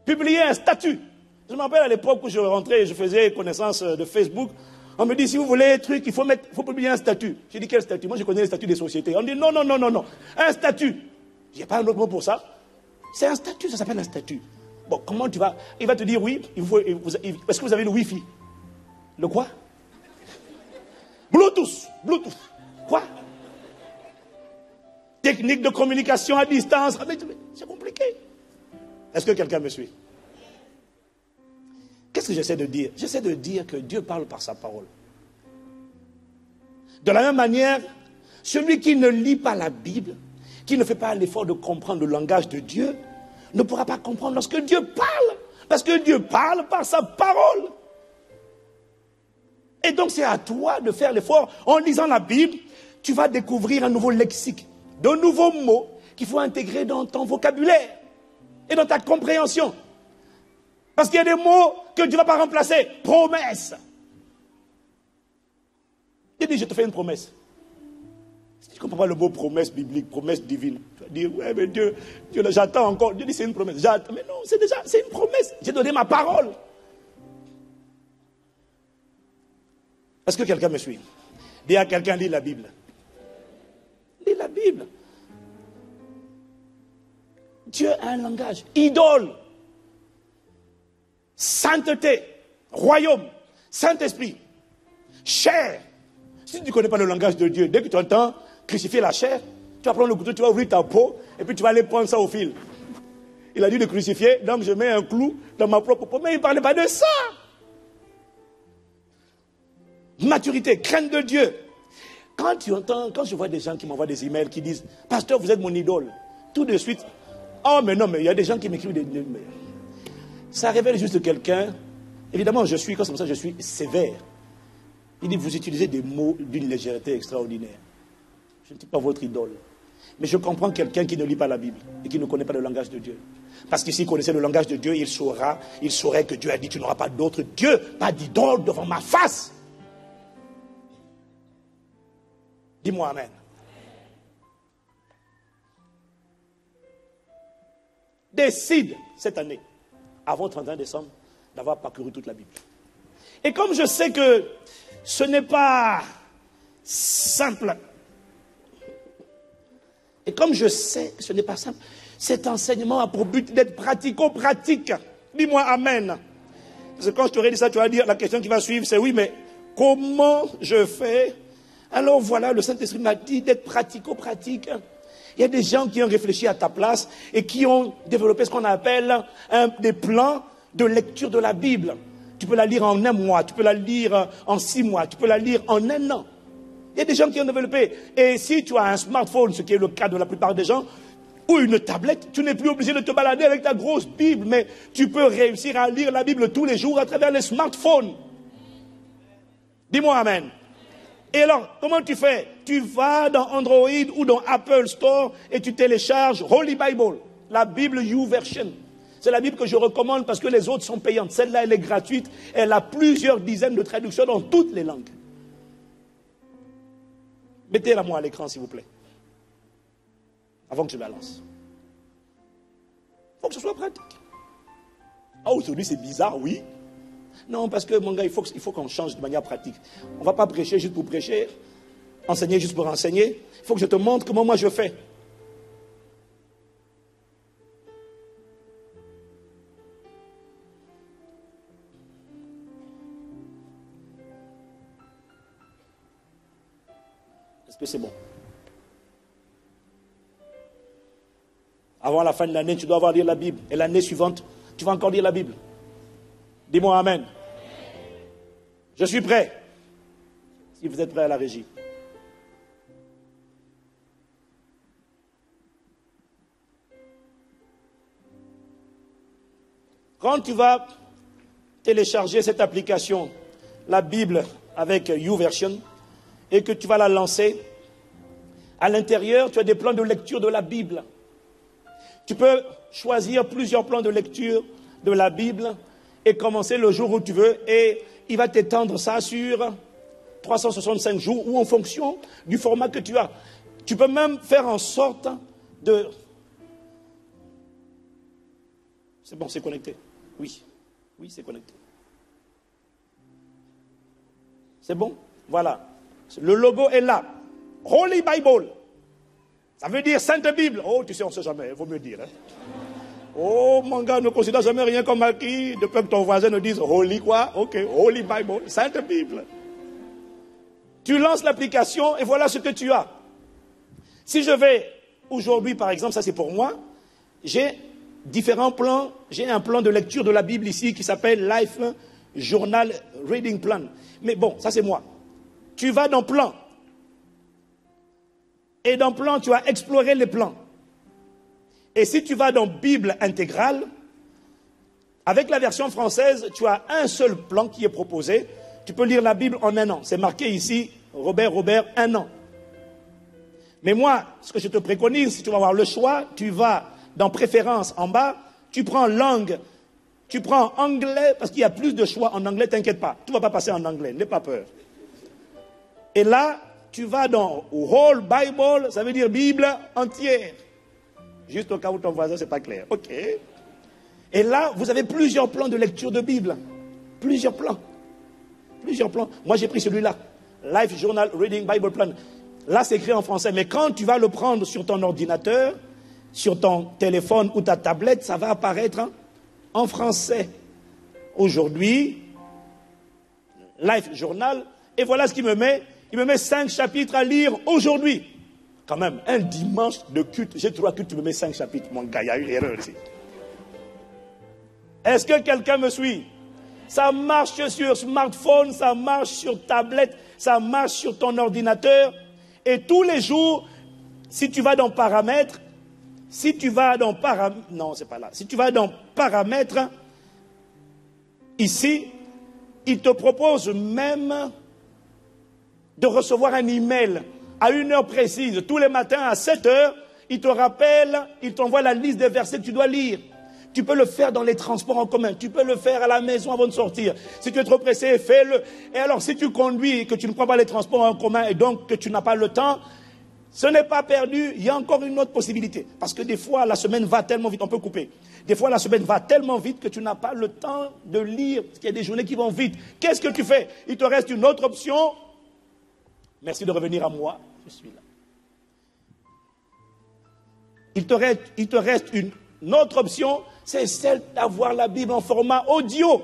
[SPEAKER 1] publier un statut. Je me rappelle à l'époque où je rentrais et je faisais connaissance de Facebook. On me dit, si vous voulez un truc, il faut, mettre, faut publier un statut. J'ai dit, quel statut? Moi, je connais les statuts des sociétés. On dit, non, non, non, non, non. Un statut. Il n'y a pas un autre mot pour ça. C'est un statut, ça s'appelle un statut. Bon, comment tu vas? Il va te dire, oui, est-ce que vous avez le Wi-Fi? Le quoi? Bluetooth. Bluetooth. Quoi? Technique de communication à distance. Ah, c'est compliqué. Est-ce que quelqu'un me suit? Qu'est-ce que j'essaie de dire? J'essaie de dire que Dieu parle par sa parole. De la même manière, celui qui ne lit pas la Bible, qui ne fait pas l'effort de comprendre le langage de Dieu, ne pourra pas comprendre lorsque Dieu parle. Parce que Dieu parle par sa parole. Et donc c'est à toi de faire l'effort. En lisant la Bible, tu vas découvrir un nouveau lexique, de nouveaux mots qu'il faut intégrer dans ton vocabulaire et dans ta compréhension. Parce qu'il y a des mots que Dieu ne va pas remplacer. Promesse. Il dit, je te fais une promesse. Si tu ne comprends pas le mot promesse biblique, promesse divine, tu vas dire, ouais, mais Dieu, Dieu j'attends encore. Dieu dit, c'est une promesse. J'attends. Mais non, c'est déjà, c'est une promesse. J'ai donné ma parole. Est-ce que quelqu'un me suit? Dis à quelqu'un, lis la Bible. Lis la Bible. Dieu a un langage. Idole. Sainteté. Royaume. Saint-Esprit. Chair. Si tu ne connais pas le langage de Dieu, dès que tu entends crucifier la chair, tu vas prendre le couteau, tu vas ouvrir ta peau, et puis tu vas aller prendre ça au fil. Il a dit de crucifier, donc je mets un clou dans ma propre peau. Mais il ne parlait pas de ça. Maturité, crainte de Dieu. Quand tu entends, quand je vois des gens qui m'envoient des emails qui disent, Pasteur, vous êtes mon idole, tout de suite, Oh, mais non, mais il y a des gens qui m'écrivent des. Ça révèle juste quelqu'un. Évidemment, je suis, comme ça, je suis sévère. Il dit Vous utilisez des mots d'une légèreté extraordinaire. Je ne suis pas votre idole. Mais je comprends quelqu'un qui ne lit pas la Bible et qui ne connaît pas le langage de Dieu. Parce que s'il connaissait le langage de Dieu, il saura, il saurait que Dieu a dit Tu n'auras pas d'autre Dieu, pas d'idole devant ma face. Dis-moi Amen. Décide cette année avant le 31 décembre, d'avoir parcouru toute la Bible. Et comme je sais que ce n'est pas simple, et comme je sais que ce n'est pas simple, cet enseignement a pour but d'être pratico-pratique. Dis-moi Amen. Parce que quand je t'aurais dit ça, tu vas dire, la question qui va suivre, c'est oui, mais comment je fais? Alors voilà, le Saint-Esprit m'a dit d'être pratico-pratique. Il y a des gens qui ont réfléchi à ta place et qui ont développé ce qu'on appelle des plans de lecture de la Bible. Tu peux la lire en un mois, tu peux la lire en six mois, tu peux la lire en un an. Il y a des gens qui ont développé. Et si tu as un smartphone, ce qui est le cas de la plupart des gens, ou une tablette, tu n'es plus obligé de te balader avec ta grosse Bible, mais tu peux réussir à lire la Bible tous les jours à travers les smartphones. Dis-moi Amen. Et alors, comment tu fais? Tu vas dans Android ou dans Apple Store et tu télécharges Holy Bible, la Bible YouVersion. C'est la Bible que je recommande parce que les autres sont payantes. Celle-là, elle est gratuite. Elle a plusieurs dizaines de traductions dans toutes les langues. Mettez-la moi à l'écran, s'il vous plaît. Avant que je la lance. Il faut que ce soit pratique. Ah, aujourd'hui, c'est bizarre, oui. Non, parce que mon gars, il faut, qu'on change de manière pratique. On ne va pas prêcher juste pour prêcher, enseigner juste pour enseigner. Il faut que je te montre comment moi je fais. Est-ce que c'est bon? Avant la fin de l'année, tu dois avoir lire la Bible. Et l'année suivante, tu vas encore lire la Bible. Dis-moi Amen. Je suis prêt. Si vous êtes prêt à la régie. Quand tu vas télécharger cette application, la Bible avec YouVersion, et que tu vas la lancer, à l'intérieur, tu as des plans de lecture de la Bible. Tu peux choisir plusieurs plans de lecture de la Bible et commencer le jour où tu veux et il va t'étendre ça sur 365 jours ou en fonction du format que tu as. Tu peux même faire en sorte de... C'est bon, c'est connecté. Oui, oui, c'est connecté. C'est bon? Voilà. Le logo est là. Holy Bible. Ça veut dire Sainte Bible. Oh, tu sais, on ne sait jamais, il vaut mieux dire. Hein. Oh, mon gars, ne considère jamais rien comme acquis de peur que ton voisin ne dise Holy quoi? Ok, Holy Bible, Sainte Bible. Tu lances l'application et voilà ce que tu as. Si je vais aujourd'hui, par exemple, ça c'est pour moi, j'ai différents plans. J'ai un plan de lecture de la Bible ici qui s'appelle Life Journal Reading Plan. Mais bon, ça c'est moi. Tu vas dans plan. Et dans plan, tu as exploré les plans. Et si tu vas dans Bible intégrale, avec la version française, tu as un seul plan qui est proposé. Tu peux lire la Bible en un an. C'est marqué ici, Robert, Robert, un an. Mais moi, ce que je te préconise, si tu vas avoir le choix, tu vas dans préférence en bas, tu prends langue, tu prends anglais, parce qu'il y a plus de choix en anglais, t'inquiète pas. Ne vas pas passer en anglais, n'aie pas peur. Et là, tu vas dans Whole Bible, ça veut dire Bible entière. Juste au cas où ton voisin, c'est pas clair. OK. Et là, vous avez plusieurs plans de lecture de Bible. Plusieurs plans. Plusieurs plans. Moi, j'ai pris celui-là. Life Journal Reading Bible Plan. Là, c'est écrit en français. Mais quand tu vas le prendre sur ton ordinateur, sur ton téléphone ou ta tablette, ça va apparaître en français. Aujourd'hui, Life Journal. Et voilà ce qu'il me met. Il me met cinq chapitres à lire aujourd'hui. Quand même, un dimanche de culte, j'ai trois cultes, tu me mets cinq chapitres. Mon gars, il y a une erreur ici. Est-ce que quelqu'un me suit? Ça marche sur smartphone, ça marche sur tablette, ça marche sur ton ordinateur. Et tous les jours, si tu vas dans paramètres, si tu vas dans paramètres, non, c'est pas là. Si tu vas dans paramètres, ici, il te propose même de recevoir un email à une heure précise, tous les matins à 7 heures, il te rappelle, il t'envoie la liste des versets que tu dois lire. Tu peux le faire dans les transports en commun. Tu peux le faire à la maison avant de sortir. Si tu es trop pressé, fais-le. Et alors, si tu conduis et que tu ne prends pas les transports en commun et donc que tu n'as pas le temps, Ce n'est pas perdu, il y a encore une autre possibilité. Parce que des fois, la semaine va tellement vite, on peut couper. Des fois, la semaine va tellement vite que tu n'as pas le temps de lire, parce qu'il y a des journées qui vont vite. Qu'est-ce que tu fais? Il te reste une autre option. Merci de revenir à moi, je suis là. Il te reste, une autre option, c'est celle d'avoir la Bible en format audio.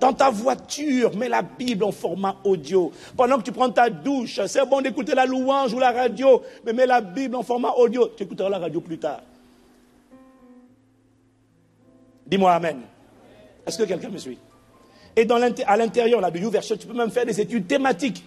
[SPEAKER 1] Dans ta voiture, mets la Bible en format audio. Pendant que tu prends ta douche, c'est bon d'écouter la louange ou la radio, mais mets la Bible en format audio. Tu écouteras la radio plus tard. Dis-moi Amen. Est-ce que quelqu'un me suit? Et à l'intérieur là, de YouVersion, tu peux même faire des études thématiques.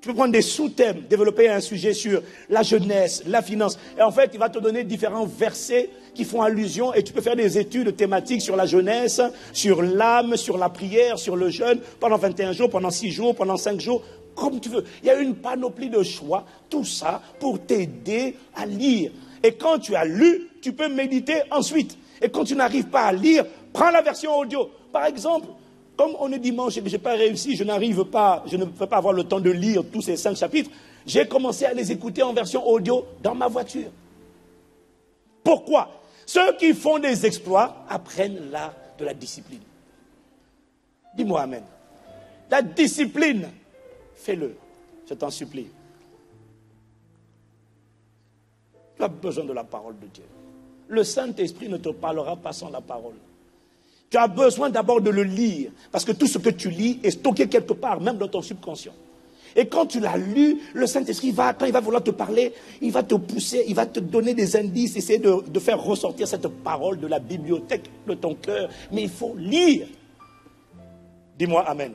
[SPEAKER 1] Tu peux prendre des sous-thèmes, développer un sujet sur la jeunesse, la finance. Et en fait, il va te donner différents versets qui font allusion et tu peux faire des études thématiques sur la jeunesse, sur l'âme, sur la prière, sur le jeûne, pendant 21 jours, pendant 6 jours, pendant 5 jours, comme tu veux. Il y a une panoplie de choix, tout ça pour t'aider à lire. Et quand tu as lu, tu peux méditer ensuite. Et quand tu n'arrives pas à lire, prends la version audio. Par exemple, comme on est dimanche et je n'ai pas réussi, je n'arrive pas, je ne peux pas avoir le temps de lire tous ces cinq chapitres, j'ai commencé à les écouter en version audio dans ma voiture. Pourquoi? Ceux qui font des exploits apprennent l'art de la discipline. Dis-moi Amen. La discipline, fais-le, je t'en supplie. Tu as besoin de la parole de Dieu. Le Saint-Esprit ne te parlera pas sans la parole. Tu as besoin d'abord de le lire, parce que tout ce que tu lis est stocké quelque part, même dans ton subconscient. Et quand tu l'as lu, le Saint-Esprit va, quand il va vouloir te parler, il va te pousser, il va te donner des indices, essayer de, de faire ressortir cette parole de la bibliothèque de ton cœur. Mais il faut lire. Dis-moi Amen.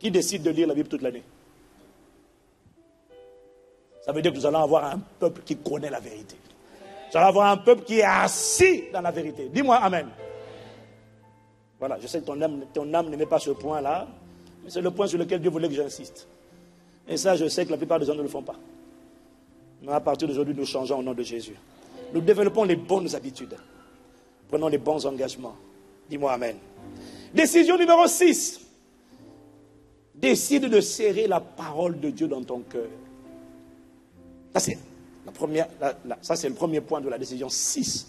[SPEAKER 1] Qui décide de lire la Bible toute l'année? Ça veut dire que nous allons avoir un peuple qui connaît la vérité. Tu avoir un peuple qui est assis dans la vérité. Dis-moi Amen. Voilà, je sais que ton âme, ton âme n'aimait pas ce point-là, mais c'est le point sur lequel Dieu voulait que j'insiste. Et ça, je sais que la plupart des gens ne le font pas. Mais à partir d'aujourd'hui, nous changeons au nom de Jésus. Nous développons les bonnes habitudes. Prenons les bons engagements. Dis-moi Amen. Décision numéro 6. Décide de serrer la parole de Dieu dans ton cœur. La première, ça, c'est le premier point de la décision 6.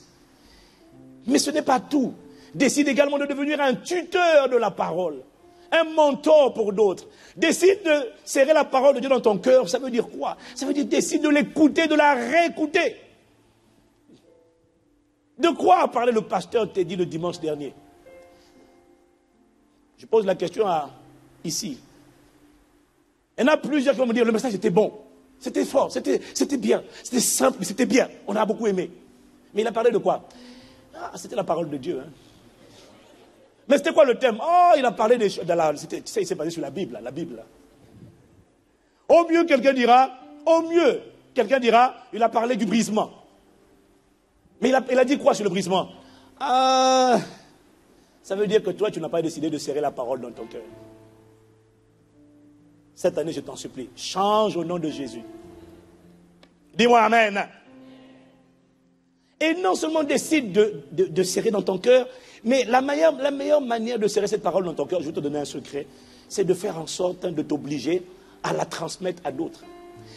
[SPEAKER 1] Mais ce n'est pas tout. Décide également de devenir un tuteur de la parole, un mentor pour d'autres. Décide de serrer la parole de Dieu dans ton cœur. Ça veut dire quoi? Ça veut dire décide de l'écouter, de la réécouter. De quoi a parlé le pasteur dit le dimanche dernier? Je pose la question à, ici. Il y en a plusieurs qui vont me dire le message était bon. C'était fort, c'était bien, c'était simple, mais c'était bien. On a beaucoup aimé. Mais il a parlé de quoi? Ah, C'était la parole de Dieu. Hein. Mais c'était quoi le thème? Oh, il a parlé des choses. Tu sais, il s'est basé sur la Bible, la Bible. Au mieux, quelqu'un dira, au mieux, quelqu'un dira, il a parlé du brisement. Mais il a, il a dit quoi sur le brisement? Ah, ça veut dire que toi, tu n'as pas décidé de serrer la parole dans ton cœur. Cette année, je t'en supplie, change au nom de Jésus. Dis-moi Amen. Et non seulement décide de, serrer dans ton cœur, mais la meilleure, la meilleure manière de serrer cette parole dans ton cœur, je vais te donner un secret, c'est de faire en sorte de t'obliger à la transmettre à d'autres.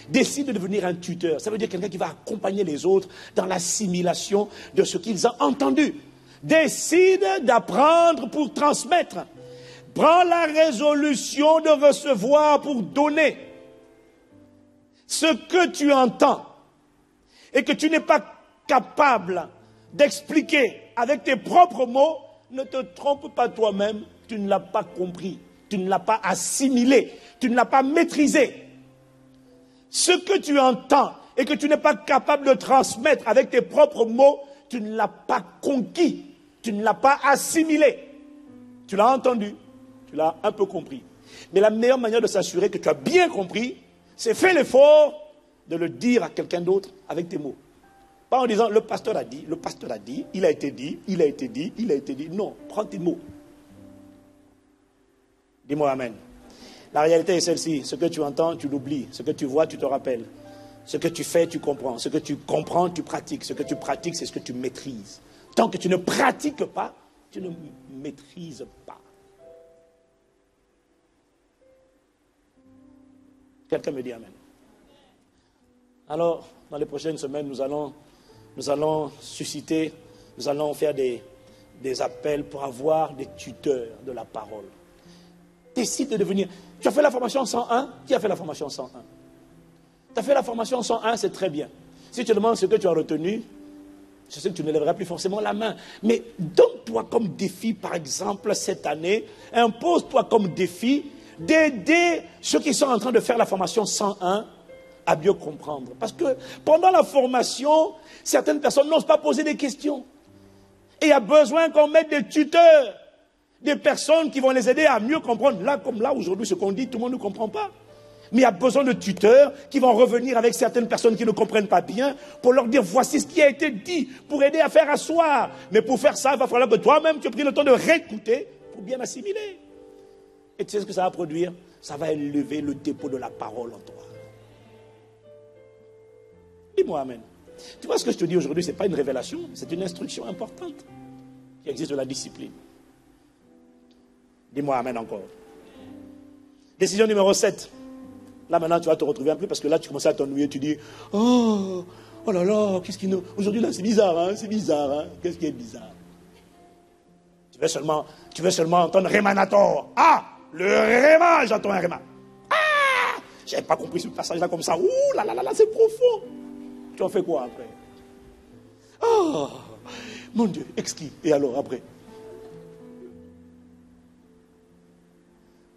[SPEAKER 1] Décide de devenir un tuteur. Ça veut dire quelqu'un qui va accompagner les autres dans l'assimilation de ce qu'ils ont entendu. Décide d'apprendre pour transmettre. Prends la résolution de recevoir pour donner. Ce que tu entends et que tu n'es pas capable d'expliquer avec tes propres mots, ne te trompe pas toi-même, tu ne l'as pas compris, tu ne l'as pas assimilé, tu ne l'as pas maîtrisé. Ce que tu entends et que tu n'es pas capable de transmettre avec tes propres mots, tu ne l'as pas conquis, tu ne l'as pas assimilé. Tu l'as entendu, tu l'as un peu compris. Mais la meilleure manière de s'assurer que tu as bien compris, c'est faire l'effort de le dire à quelqu'un d'autre avec tes mots. Pas en disant le pasteur a dit, le pasteur a dit, il a été dit, il a été dit, il a été dit. Non, prends tes mots. Dis-moi Amen. La réalité est celle-ci. Ce que tu entends, tu l'oublies. Ce que tu vois, tu te rappelles. Ce que tu fais, tu comprends. Ce que tu comprends, tu pratiques. Ce que tu pratiques, c'est ce que tu maîtrises. Tant que tu ne pratiques pas, tu ne maîtrises pas. Quelqu'un me dit Amen. Alors, dans les prochaines semaines, nous allons, nous allons susciter, nous allons faire des, des appels pour avoir des tuteurs de la parole. Décide de devenir. Tu as fait la formation 101 Qui a fait la formation 101 Tu as fait la formation 101, c'est très bien. Si tu demandes ce que tu as retenu, je sais que tu ne lèveras plus forcément la main. Mais donne-toi comme défi, par exemple, cette année, impose-toi comme défi d'aider ceux qui sont en train de faire la formation 101 à mieux comprendre. Parce que pendant la formation, certaines personnes n'osent pas poser des questions. Et il y a besoin qu'on mette des tuteurs, des personnes qui vont les aider à mieux comprendre. Là, comme là, aujourd'hui, ce qu'on dit, tout le monde ne comprend pas. Mais il y a besoin de tuteurs qui vont revenir avec certaines personnes qui ne comprennent pas bien pour leur dire voici ce qui a été dit pour aider à faire asseoir. Mais pour faire ça, il va falloir que toi-même tu aies pris le temps de réécouter pour bien assimiler. Et tu sais ce que ça va produire? Ça va élever le dépôt de la parole en toi. Dis-moi Amen. Tu vois ce que je te dis aujourd'hui, ce n'est pas une révélation, c'est une instruction importante qui existe de la discipline. Dis-moi Amen encore. Décision numéro 7. Là maintenant, tu vas te retrouver un peu parce que là, tu commences à t'ennuyer. Tu dis Oh, oh là là, qu'est-ce qui nous. Aujourd'hui, là, c'est bizarre, hein, c'est bizarre. Hein. Qu'est-ce qui est bizarre Tu veux seulement, tu veux seulement entendre Rémanator. Ah, le Réma, j'entends un Réma. Ah, j'avais pas compris ce passage-là comme ça. Ouh là là là là, c'est profond. Tu en fais quoi après? Oh, mon Dieu, exquis. Et alors après?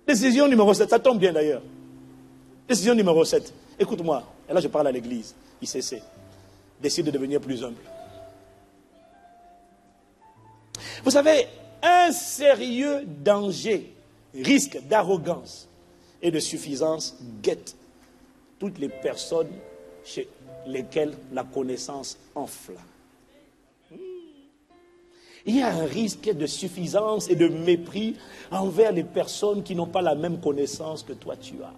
[SPEAKER 1] Décision numéro 7, ça tombe bien d'ailleurs. Décision numéro 7. Écoute-moi. Et là, je parle à l'église, ICC. Décide de devenir plus humble. Vous savez, un sérieux danger, risque d'arrogance et de suffisance guette toutes les personnes chez lesquelles la connaissance enfle. Hmm. Il y a un risque de suffisance et de mépris envers les personnes qui n'ont pas la même connaissance que toi tu as.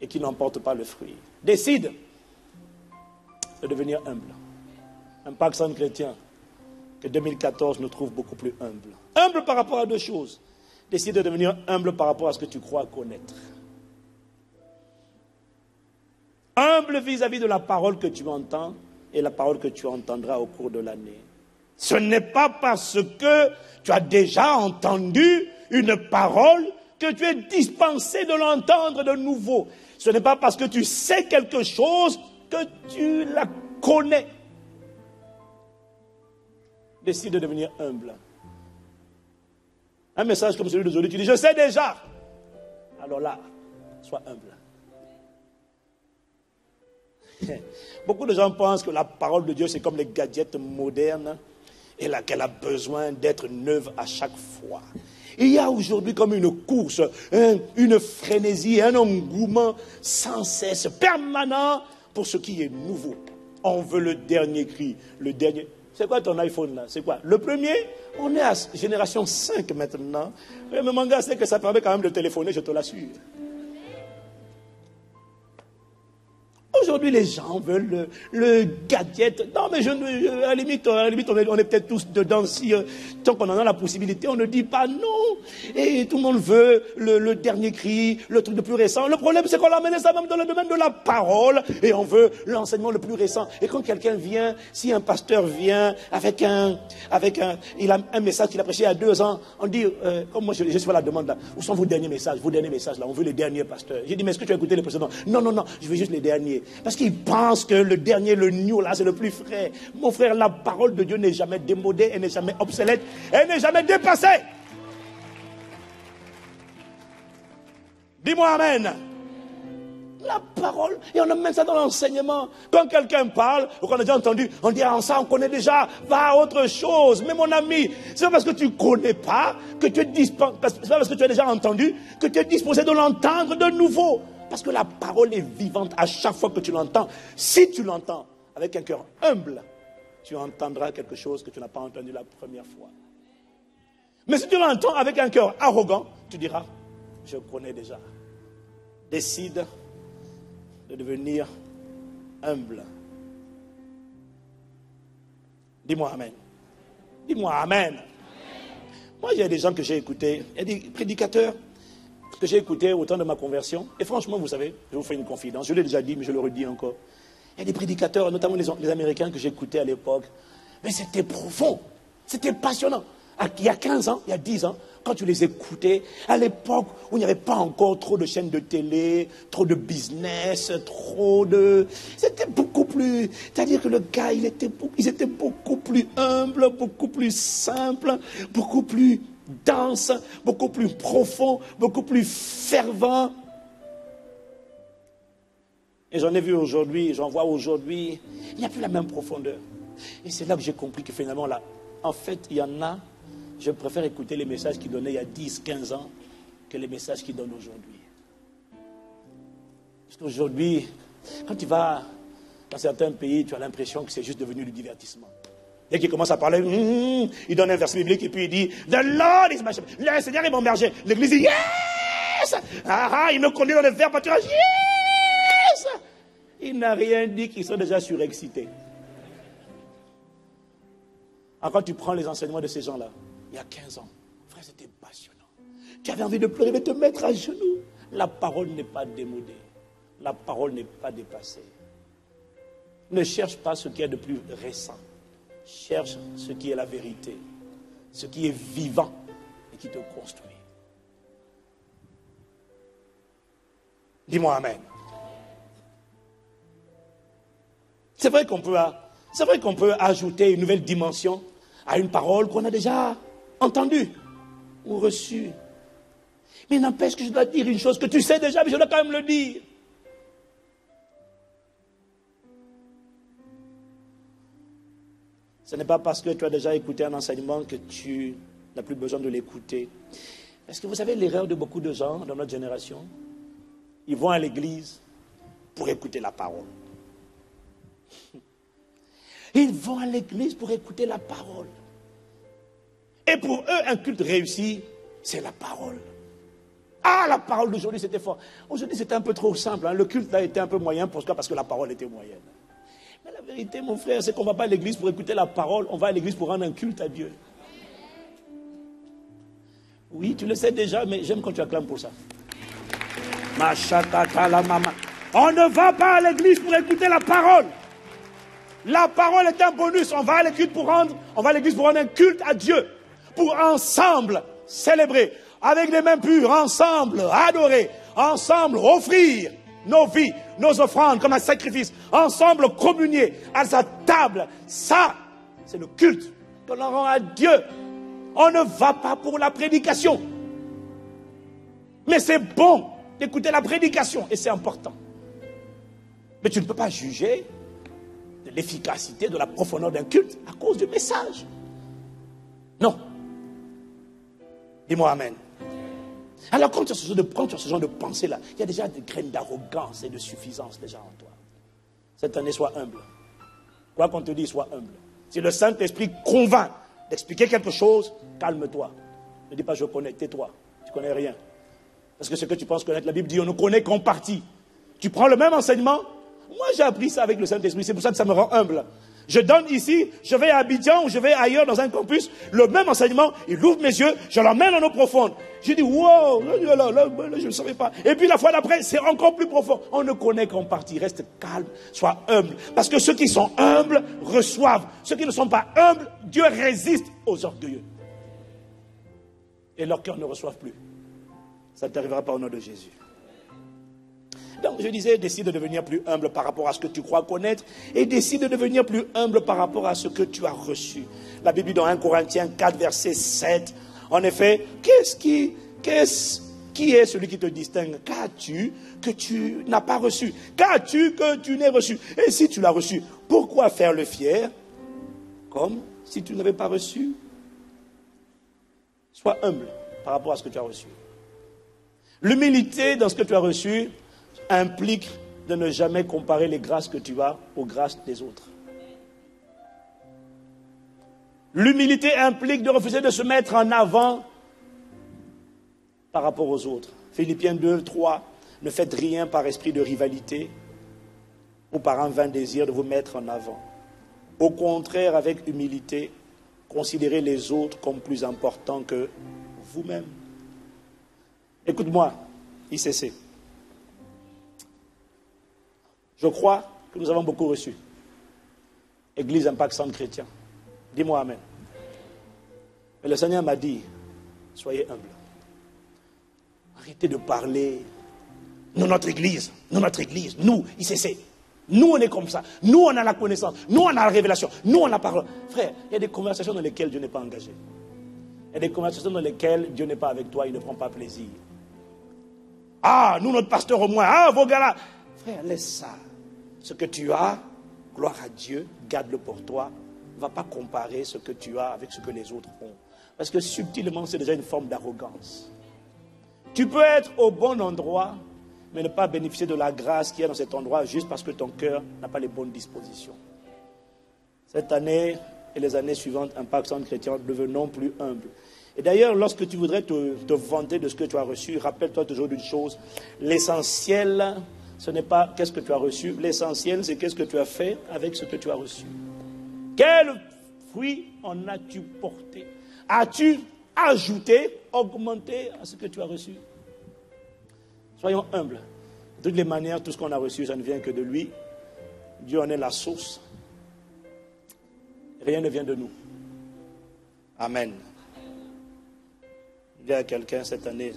[SPEAKER 1] et qui n'emporte pas le fruit. Décide de devenir humble. Un pacte chrétien que 2014 nous trouve beaucoup plus humble. Humble par rapport à deux choses. Décide de devenir humble par rapport à ce que tu crois connaître. Humble vis-à-vis -vis de la parole que tu entends et la parole que tu entendras au cours de l'année. Ce n'est pas parce que tu as déjà entendu une parole que tu es dispensé de l'entendre de nouveau. Ce n'est pas parce que tu sais quelque chose que tu la connais. Décide de devenir humble. Un message comme celui d'aujourd'hui, tu dis, je sais déjà. Alors là, sois humble. Beaucoup de gens pensent que la parole de Dieu, c'est comme les gadgets modernes et qu'elle a besoin d'être neuve à chaque fois. Il y a aujourd'hui comme une course, une frénésie, un engouement sans cesse, permanent pour ce qui est nouveau. On veut le dernier cri, le dernier. C'est quoi ton iPhone là? C'est quoi? Le premier On est à génération 5 maintenant. Mais mon gars, c'est que ça permet quand même de téléphoner, je te l'assure. Aujourd'hui, les gens veulent le, gadget. Non, mais je, à la limite, on est, peut-être tous dedans. Si, euh, tant qu'on en a la possibilité, on ne dit pas non. Et tout le monde veut le, dernier cri, le truc le plus récent. Le problème, c'est qu'on l'a amené ça même dans le domaine de la parole. Et on veut l'enseignement le plus récent. Et quand quelqu'un vient, si un pasteur vient avec un, avec un, il a un message qu'il a prêché il y a deux ans, on dit, euh, comme moi je, je suis à la demande là, où sont vos derniers messages, vos derniers messages là, on veut les derniers pasteurs. J'ai dit, mais est-ce que tu as écouté les précédents Non, non, non, je veux juste les derniers. Parce qu'ils pensent que le dernier, le new, là, c'est le plus frais. Mon frère, la parole de Dieu n'est jamais démodée, elle n'est jamais obsolète, elle n'est jamais dépassée. Dis-moi Amen. La parole, et on amène ça dans l'enseignement. Quand quelqu'un parle, ou qu'on a déjà entendu, on dit, ah, ça, on connaît déjà, va à autre chose. Mais mon ami, c'est pas parce que tu connais pas, que tu es c'est pas parce que tu as déjà entendu, que tu es disposé de l'entendre de nouveau. Parce que la parole est vivante à chaque fois que tu l'entends. Si tu l'entends avec un cœur humble, tu entendras quelque chose que tu n'as pas entendu la première fois. Mais si tu l'entends avec un cœur arrogant, tu diras, je connais déjà. Décide de devenir humble. Dis-moi Amen. Dis-moi Amen. Moi, il y a des gens que j'ai écoutés, il y a des prédicateurs que j'ai écouté au temps de ma conversion. Et franchement, vous savez, je vous fais une confidence, je l'ai déjà dit, mais je le redis encore. Il y a des prédicateurs, notamment les, Américains que j'écoutais à l'époque, mais c'était profond, c'était passionnant. Il y a 15 ans, il y a 10 ans, quand tu les écoutais, à l'époque où il n'y avait pas encore trop de chaînes de télé, trop de business, trop de... C'était beaucoup plus... C'est-à-dire que le gars, il était, ils étaient beaucoup plus humbles, beaucoup plus simples, beaucoup plus denses, beaucoup plus profonds, beaucoup plus fervents. Et j'en ai vu aujourd'hui, j'en vois aujourd'hui, il n'y a plus la même profondeur. Et c'est là que j'ai compris que finalement, là, en fait, il y en a, je préfère écouter les messages qu'ils donnaient il y a 10, 15 ans que les messages qu'ils donnent aujourd'hui. Parce qu'aujourd'hui, quand tu vas dans certains pays, tu as l'impression que c'est juste devenu du divertissement. Dès qu'il commence à parler, hum, il donne un verset biblique et puis il dit The Lord is my shepherd. Le Seigneur est mon berger. L'église dit Yes Ah ah, il me conduit dans le vert pâturage. Yes Il n'a rien dit qu'ils sont déjà surexcités. Alors quand tu prends les enseignements de ces gens-là, il y a 15 ans, frère, c'était passionnant. Tu avais envie de pleurer, de te mettre à genoux. La parole n'est pas démodée. La parole n'est pas dépassée. Ne cherche pas ce qui est de plus récent. Cherche ce qui est la vérité, ce qui est vivant et qui te construit. Dis-moi Amen. C'est vrai qu'on peut, ajouter une nouvelle dimension à une parole qu'on a déjà entendue ou reçue. Mais n'empêche que je dois dire une chose que tu sais déjà, mais je dois quand même le dire. Ce n'est pas parce que tu as déjà écouté un enseignement que tu n'as plus besoin de l'écouter. Est-ce que vous savez l'erreur de beaucoup de gens dans notre génération Ils vont à l'église pour écouter la parole. Ils vont à l'église pour écouter la parole. Et pour eux, un culte réussi, c'est la parole. Ah, la parole d'aujourd'hui, c'était fort. Aujourd'hui, c'était un peu trop simple. hein. Le culte a été un peu moyen. Pourquoi Parce que la parole était moyenne. Mais la vérité, mon frère, c'est qu'on ne va pas à l'église pour écouter la parole. On va à l'église pour rendre un culte à Dieu. Oui, tu le sais déjà, mais j'aime quand tu acclames pour ça. On ne va pas à l'église pour écouter la parole. La parole est un bonus. On va à l'église pour rendre, on va à l'église pour rendre un culte à Dieu. Pour ensemble célébrer, avec des mains pures, ensemble adorer, ensemble offrir nos vies, nos offrandes comme un sacrifice, ensemble communier à sa table. Ça, c'est le culte que l'on rend à Dieu. On ne va pas pour la prédication. Mais c'est bon d'écouter la prédication et c'est important. Mais tu ne peux pas juger de l'efficacité, de la profondeur d'un culte à cause du message. Non. Dis-moi Amen. Alors quand tu as ce genre de, quand ce genre de pensée-là, il y a déjà des graines d'arrogance et de suffisance déjà en toi. Cette année, sois humble. Quoi qu'on te dise, sois humble. Si le Saint-Esprit convainc d'expliquer quelque chose, calme-toi. Ne dis pas je connais, tais-toi. Tu connais rien. Parce que ce que tu penses connaître, la Bible dit on ne connaît qu'en partie. Tu prends le même enseignement. Moi, j'ai appris ça avec le Saint-Esprit. C'est pour ça que ça me rend humble. Je donne ici, je vais à Abidjan ou je vais ailleurs dans un campus, le même enseignement, il ouvre mes yeux, je l'emmène en eau profonde. Je dis, wow, là, là, là, je ne savais pas. Et puis la fois d'après, c'est encore plus profond. On ne connaît qu'en partie. Reste calme, sois humble. Parce que ceux qui sont humbles reçoivent. Ceux qui ne sont pas humbles, Dieu résiste aux orgueilleux. Et leurs cœurs ne reçoivent plus. Ça ne t'arrivera pas au nom de Jésus. Donc je disais, décide de devenir plus humble par rapport à ce que tu crois connaître et décide de devenir plus humble par rapport à ce que tu as reçu. La Bible dans 1 Corinthiens 4, verset 7, en effet, qu'est-ce qui, qu'est-ce, qui est celui qui te distingue? Qu'as-tu que tu n'as pas reçu? Qu'as-tu que tu n'aies reçu? Et si tu l'as reçu, pourquoi faire le fier? Comme si tu n'avais pas reçu? Sois humble par rapport à ce que tu as reçu. L'humilité dans ce que tu as reçu implique de ne jamais comparer les grâces que tu as aux grâces des autres. L'humilité implique de refuser de se mettre en avant par rapport aux autres. Philippiens 2, 3, ne faites rien par esprit de rivalité ou par un vain désir de vous mettre en avant. Au contraire, avec humilité, considérez les autres comme plus importants que vous-même. Écoute-moi, ICC. Je crois que nous avons beaucoup reçu. Église Impact Centre Chrétien. Dis-moi Amen. Mais le Seigneur m'a dit, soyez humble. Arrêtez de parler. Nous, notre Église, nous, notre Église, nous, ICC. Nous, on est comme ça. Nous, on a la connaissance. Nous, on a la révélation. Nous, on a la parole. Frère, il y a des conversations dans lesquelles Dieu n'est pas engagé. Il y a des conversations dans lesquelles Dieu n'est pas avec toi, il ne prend pas plaisir. Ah, nous, notre pasteur au moins. Ah, vos gars là. Frère, laisse ça. Ce que tu as, gloire à Dieu, garde-le pour toi. Ne va pas comparer ce que tu as avec ce que les autres ont. Parce que subtilement, c'est déjà une forme d'arrogance. Tu peux être au bon endroit, mais ne pas bénéficier de la grâce qui est dans cet endroit juste parce que ton cœur n'a pas les bonnes dispositions. Cette année et les années suivantes, Impact Centre Chrétien, devenons plus humbles. Et d'ailleurs, lorsque tu voudrais te, te, vanter de ce que tu as reçu, rappelle-toi toujours d'une chose. L'essentiel, ce n'est pas qu'est-ce que tu as reçu. L'essentiel, c'est qu'est-ce que tu as fait avec ce que tu as reçu. Quel fruit en as-tu porté? As-tu ajouté, augmenté à ce que tu as reçu? Soyons humbles. De toutes les manières, tout ce qu'on a reçu, ça ne vient que de lui. Dieu en est la source. Rien ne vient de nous. Amen. Il y a quelqu'un cette année,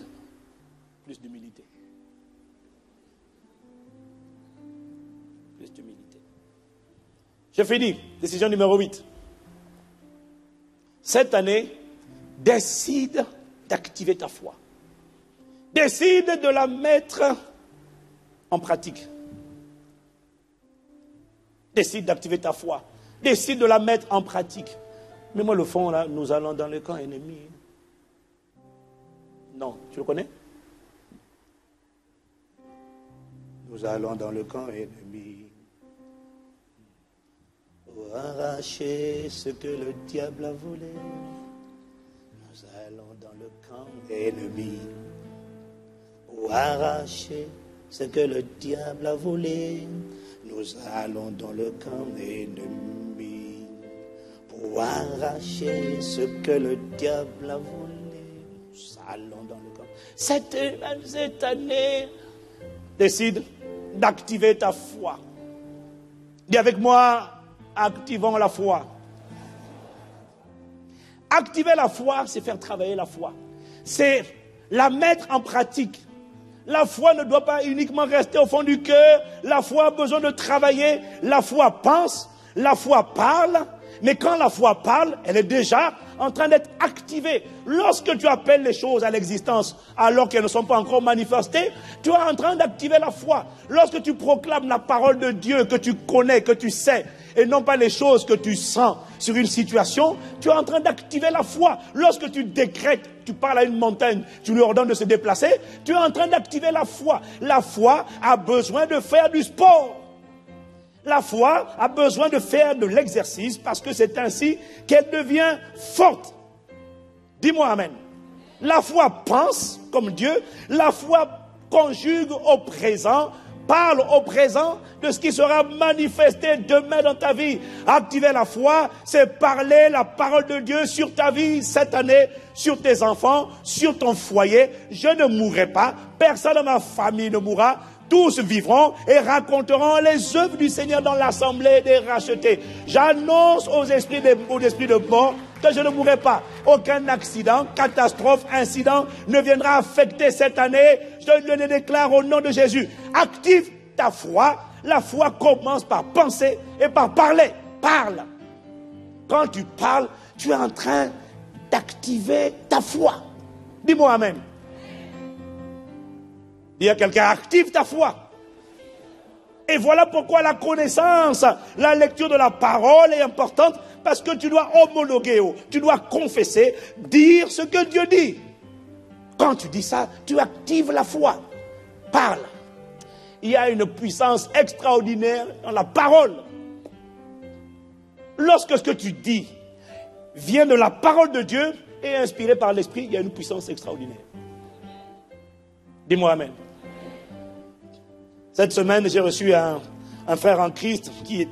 [SPEAKER 1] plus d'humilité. Je finis. Décision numéro 8. Cette année, décide d'activer ta foi. Décide de la mettre en pratique. Décide d'activer ta foi. Décide de la mettre en pratique. Mais moi, le fond, là, nous allons dans le camp ennemi. Non, tu le connais? Nous allons dans le camp ennemi pour arracher ce que le diable a volé. Nous allons dans le camp ennemi pour arracher ce que le diable a volé. Nous allons dans le camp ennemi pour arracher ce que le diable a volé. Nous allons dans le camp. Cette, cette année, décide d'activer ta foi. Dis avec moi, activons la foi. Activer la foi, c'est faire travailler la foi. C'est la mettre en pratique. La foi ne doit pas uniquement rester au fond du cœur. La foi a besoin de travailler. La foi pense. La foi parle. Mais quand la foi parle, elle est déjà en train d'être activée. Lorsque tu appelles les choses à l'existence alors qu'elles ne sont pas encore manifestées, tu es en train d'activer la foi. Lorsque tu proclames la parole de Dieu que tu connais, que tu sais, et non pas les choses que tu sens sur une situation, tu es en train d'activer la foi. Lorsque tu décrètes, tu parles à une montagne, tu lui ordonnes de se déplacer, tu es en train d'activer la foi. La foi a besoin de faire du sport. La foi a besoin de faire de l'exercice parce que c'est ainsi qu'elle devient forte. Dis-moi Amen. La foi pense comme Dieu, la foi conjugue au présent, parle au présent de ce qui sera manifesté demain dans ta vie. Activer la foi, c'est parler la parole de Dieu sur ta vie cette année, sur tes enfants, sur ton foyer. Je ne mourrai pas, personne de ma famille ne mourra, tous vivront et raconteront les œuvres du Seigneur dans l'assemblée des rachetés. J'annonce aux esprits de, aux mort que je ne mourrai pas. Aucun accident, catastrophe, incident ne viendra affecter cette année. Je le déclare au nom de Jésus. Active ta foi. La foi commence par penser et par parler. Parle. Quand tu parles, tu es en train d'activer ta foi. Dis-moi Amen. Dis à quelqu'un, active ta foi. Et voilà pourquoi la connaissance, la lecture de la parole est importante, parce que tu dois homologuer, tu dois confesser, dire ce que Dieu dit. Quand tu dis ça, tu actives la foi. Parle. Il y a une puissance extraordinaire dans la parole. Lorsque ce que tu dis vient de la parole de Dieu et inspiré par l'Esprit, il y a une puissance extraordinaire. Dis-moi Amen. Cette semaine, j'ai reçu un, frère en Christ qui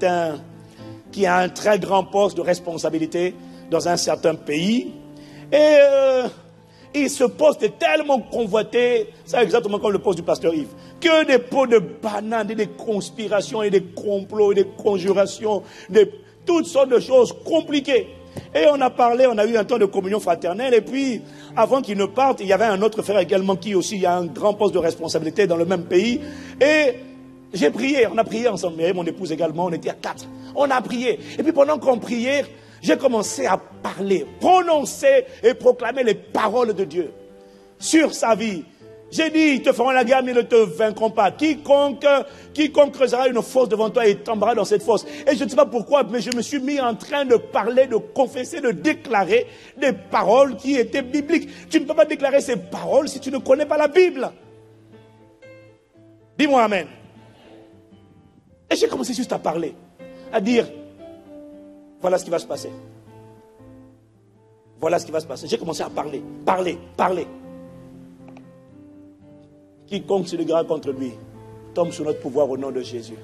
[SPEAKER 1] a un très grand poste de responsabilité dans un certain pays. Et euh, Et ce poste est tellement convoité, c'est exactement comme le poste du pasteur Yves, que des pots de bananes, et des conspirations et des complots et des conjurations, des, toutes sortes de choses compliquées. Et on a parlé, on a eu un temps de communion fraternelle, et puis, avant qu'il ne parte, il y avait un autre frère également qui aussi a un grand poste de responsabilité dans le même pays. Et j'ai prié, on a prié ensemble, et mon épouse également, on était à quatre. On a prié. Et puis pendant qu'on priait, j'ai commencé à parler, prononcer et proclamer les paroles de Dieu sur sa vie. J'ai dit, ils te feront la guerre, mais ils ne te vaincront pas. Quiconque, quiconque creusera une fosse devant toi et tombera dans cette fosse. Et je ne sais pas pourquoi, mais je me suis mis en train de parler, de confesser, de déclarer des paroles qui étaient bibliques. Tu ne peux pas déclarer ces paroles si tu ne connais pas la Bible. Dis-moi Amen. Et j'ai commencé juste à parler, à dire, voilà ce qui va se passer. Voilà ce qui va se passer. J'ai commencé à parler, parler, parler. Quiconque se lèvera contre lui tombe sous notre pouvoir au nom de Jésus.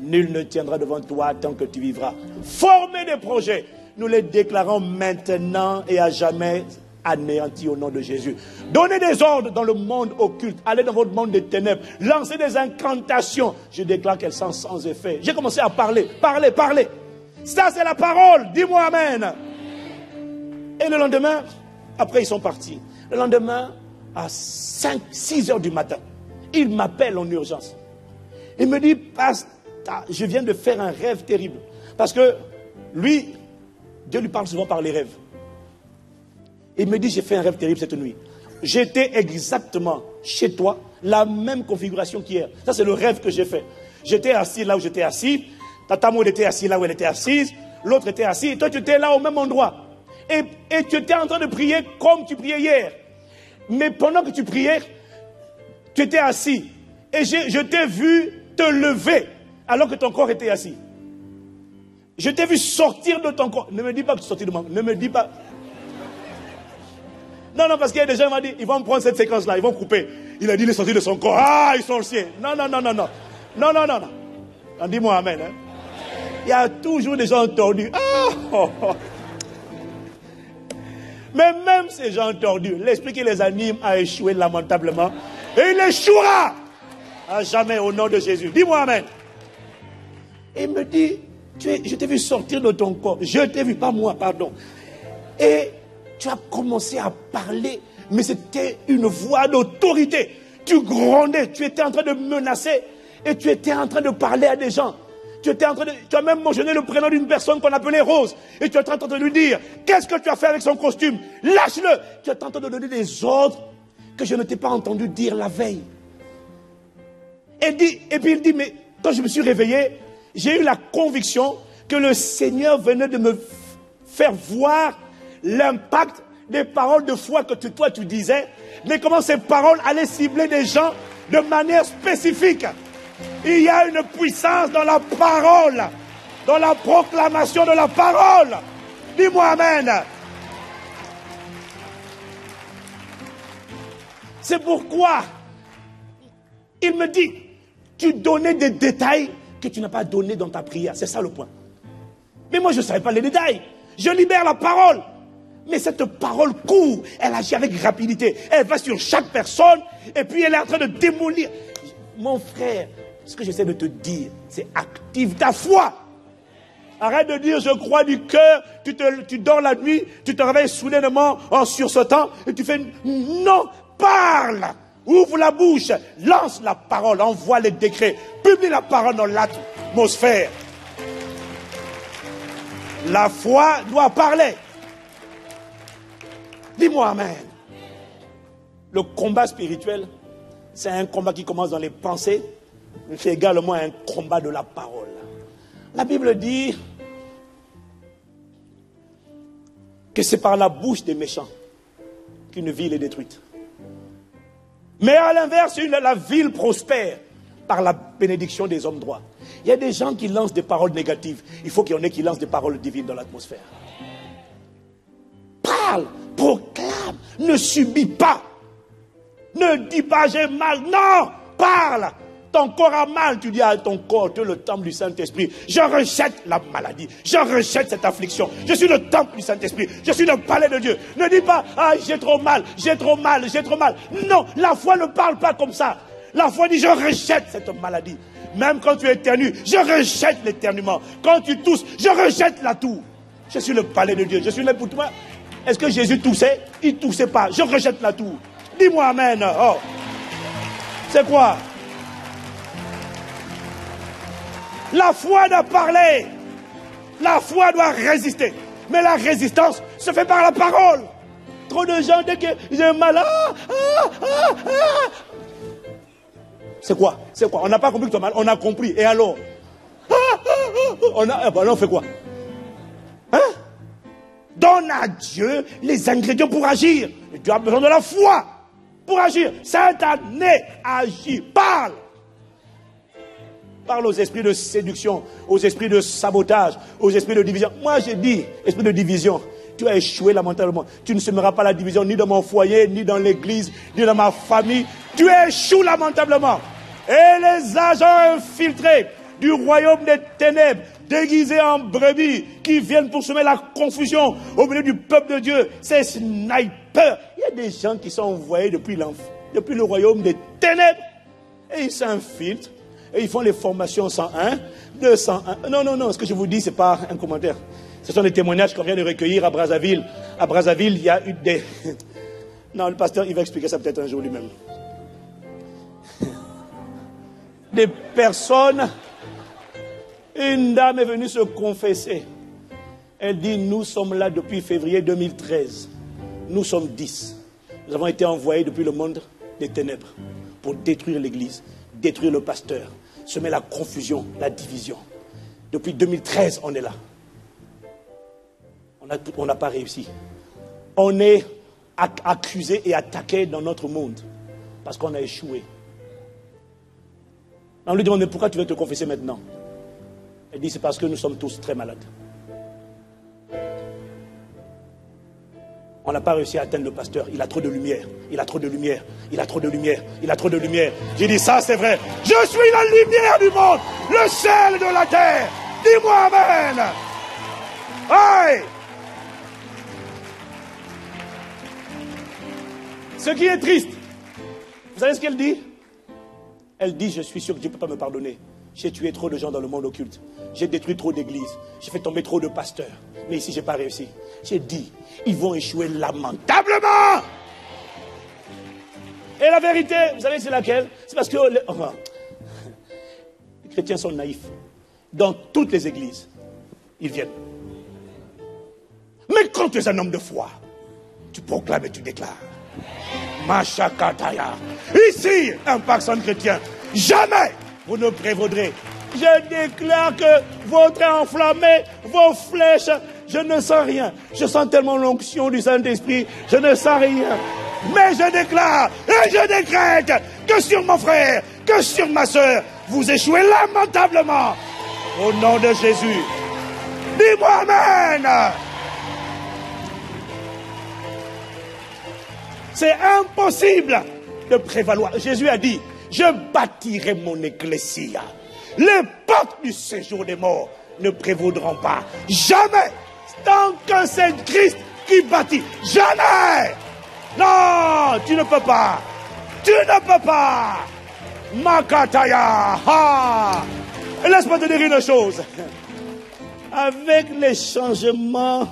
[SPEAKER 1] Nul ne tiendra devant toi tant que tu vivras. Former des projets, nous les déclarons maintenant et à jamais anéantis au nom de Jésus. Donnez des ordres dans le monde occulte. Allez dans votre monde des ténèbres. Lancez des incantations. Je déclare qu'elles sont sans effet. J'ai commencé à parler, parler, parler. Ça, c'est la parole. Dis-moi Amen. Et le lendemain, après, ils sont partis. Le lendemain, à 5, 6 heures du matin, il m'appelle en urgence. Il me dit, Pasteur, je viens de faire un rêve terrible. Parce que lui, Dieu lui parle souvent par les rêves. Il me dit, j'ai fait un rêve terrible cette nuit. J'étais exactement chez toi, la même configuration qu'hier. Ça, c'est le rêve que j'ai fait. J'étais assis là où j'étais assis. Tata Maud était assis là où elle était assise. L'autre était assis. Et toi, tu étais là au même endroit. Et, et tu étais en train de prier comme tu priais hier. Mais pendant que tu priais, tu étais assis. Et je t'ai vu te lever alors que ton corps était assis. Je t'ai vu sortir de ton corps. Ne me dis pas que tu sortis de mon corps. Ne me dis pas. Non, non, parce qu'il y a des gens qui m'ont dit, ils vont prendre cette séquence-là, ils vont couper. Il a dit, il est sorti de son corps. Ah, ils sont le. Non, non, non, non, non. Non, non, non, non. Dis-moi Amen. Hein. Il y a toujours des gens tordus. Ah, oh, oh. Mais même ces gens tordus, l'esprit qui les anime a échoué lamentablement. Et il échouera à jamais au nom de Jésus. Dis-moi Amen. Et il me dit, tu je t'ai vu sortir de ton corps. Je t'ai vu, pas moi, pardon. Et tu as commencé à parler, mais c'était une voix d'autorité. Tu grondais, tu étais en train de menacer et tu étais en train de parler à des gens. Tu, étais en train de, tu as même mentionné le prénom d'une personne qu'on appelait Rose. Et tu es en train de lui dire, qu'est-ce que tu as fait avec son costume? Lâche-le. Tu es en train de donner des ordres que je ne t'ai pas entendu dire la veille. Et, dit, et puis il dit, mais quand je me suis réveillé, j'ai eu la conviction que le Seigneur venait de me faire voir l'impact des paroles de foi que toi tu disais, mais comment ces paroles allaient cibler des gens de manière spécifique. Il y a une puissance dans la parole, dans la proclamation de la parole. Dis-moi Amen. C'est pourquoi il me dit, tu donnais des détails que tu n'as pas donnés dans ta prière. C'est ça le point. Mais moi, je ne savais pas les détails. Je libère la parole. Mais cette parole court, elle agit avec rapidité. Elle va sur chaque personne et puis elle est en train de démolir. Mon frère, ce que j'essaie de te dire, c'est active ta foi. Arrête de dire je crois du cœur, tu, te, tu dors la nuit, tu te réveilles soudainement en sursautant et tu fais non, parle, ouvre la bouche, lance la parole, envoie les décrets, publie la parole dans l'atmosphère. La foi doit parler. Dis-moi Amen. Le combat spirituel, c'est un combat qui commence dans les pensées, mais c'est également un combat de la parole. La Bible dit que c'est par la bouche des méchants qu'une ville est détruite. Mais à l'inverse, la ville prospère par la bénédiction des hommes droits. Il y a des gens qui lancent des paroles négatives. Il faut qu'il y en ait qui lancent des paroles divines dans l'atmosphère. Parle, proclame, ne subis pas. Ne dis pas j'ai mal. Non, parle. Ton corps a mal, tu dis à ton corps, tu es le temple du Saint-Esprit. Je rejette la maladie, je rejette cette affliction. Je suis le temple du Saint-Esprit, je suis le palais de Dieu. Ne dis pas, ah, j'ai trop mal, j'ai trop mal, j'ai trop mal. Non, la foi ne parle pas comme ça. La foi dit, je rejette cette maladie. Même quand tu éternues, je rejette l'éternuement. Quand tu tousses, je rejette la toux. Je suis le palais de Dieu, je suis là pour toi. Est-ce que Jésus toussait? Il toussait pas. Je rejette la toux. Dis-moi Amen. Oh. C'est quoi? La foi doit parler. La foi doit résister. Mais la résistance se fait par la parole. Trop de gens, dès qu'ils ont mal, ah, ah, ah, c'est quoi? C'est quoi? On n'a pas compris que tu as mal, on a compris. Et alors? On a, eh ben, on fait quoi? Hein? Donne à Dieu les ingrédients pour agir. Et tu as besoin de la foi pour agir. Cette année, agis, parle. Parle aux esprits de séduction, aux esprits de sabotage, aux esprits de division. Moi, j'ai dit, esprit de division, tu as échoué lamentablement. Tu ne semeras pas la division ni dans mon foyer, ni dans l'église, ni dans ma famille. Tu échoues lamentablement. Et les agents infiltrés du royaume des ténèbres, déguisés en brebis, qui viennent pour semer la confusion au milieu du peuple de Dieu, ces snipers. Il y a des gens qui sont envoyés depuis, depuis le royaume des ténèbres. Et ils s'infiltrent et ils font les formations 101, 201. Non, non, non, ce que je vous dis, ce n'est pas un commentaire. Ce sont des témoignages qu'on vient de recueillir à Brazzaville. À Brazzaville, il y a eu des... Non, le pasteur, il va expliquer ça peut-être un jour lui-même. Des personnes, une dame est venue se confesser. Elle dit, nous sommes là depuis février 2013. Nous sommes dix. Nous avons été envoyés depuis le monde des ténèbres pour détruire l'Église, détruire le pasteur, semer la confusion, la division. Depuis 2013, on est là. On n'a pas réussi. On est accusé et attaqué dans notre monde parce qu'on a échoué. On lui demande pourquoi tu veux te confesser maintenant? Elle dit c'est parce que nous sommes tous très malades. On n'a pas réussi à atteindre le pasteur. Il a trop de lumière. Il a trop de lumière. Il a trop de lumière. Il a trop de lumière. J'ai dit ça, c'est vrai. Je suis la lumière du monde. Le sel de la terre. Dis-moi Amen. Aïe. Ce qui est triste, vous savez ce qu'elle dit? Elle dit, je suis sûr que Dieu ne peut pas me pardonner. J'ai tué trop de gens dans le monde occulte. J'ai détruit trop d'églises. J'ai fait tomber trop de pasteurs. Mais ici, je n'ai pas réussi. J'ai dit, ils vont échouer lamentablement. Et la vérité, vous savez, c'est laquelle? C'est parce que les, chrétiens sont naïfs. Dans toutes les églises, ils viennent. Mais quand tu es un homme de foi, tu proclames et tu déclares. Machakataya. Ici, un personne chrétien, jamais vous ne prévaudrez. Je déclare que votre enflammé, vos flèches, je ne sens rien. Je sens tellement l'onction du Saint-Esprit, je ne sens rien. Mais je déclare et je décrète que sur mon frère, que sur ma soeur, vous échouez lamentablement. Au nom de Jésus. Dis-moi Amen. C'est impossible de prévaloir. Jésus a dit, je bâtirai mon ecclésia. Les portes du séjour des morts ne prévaudront pas. Jamais. Tant que c'est Christ qui bâtit. Jamais. Non, tu ne peux pas. Tu ne peux pas. Makataya. Laisse-moi te dire une chose. Avec les changements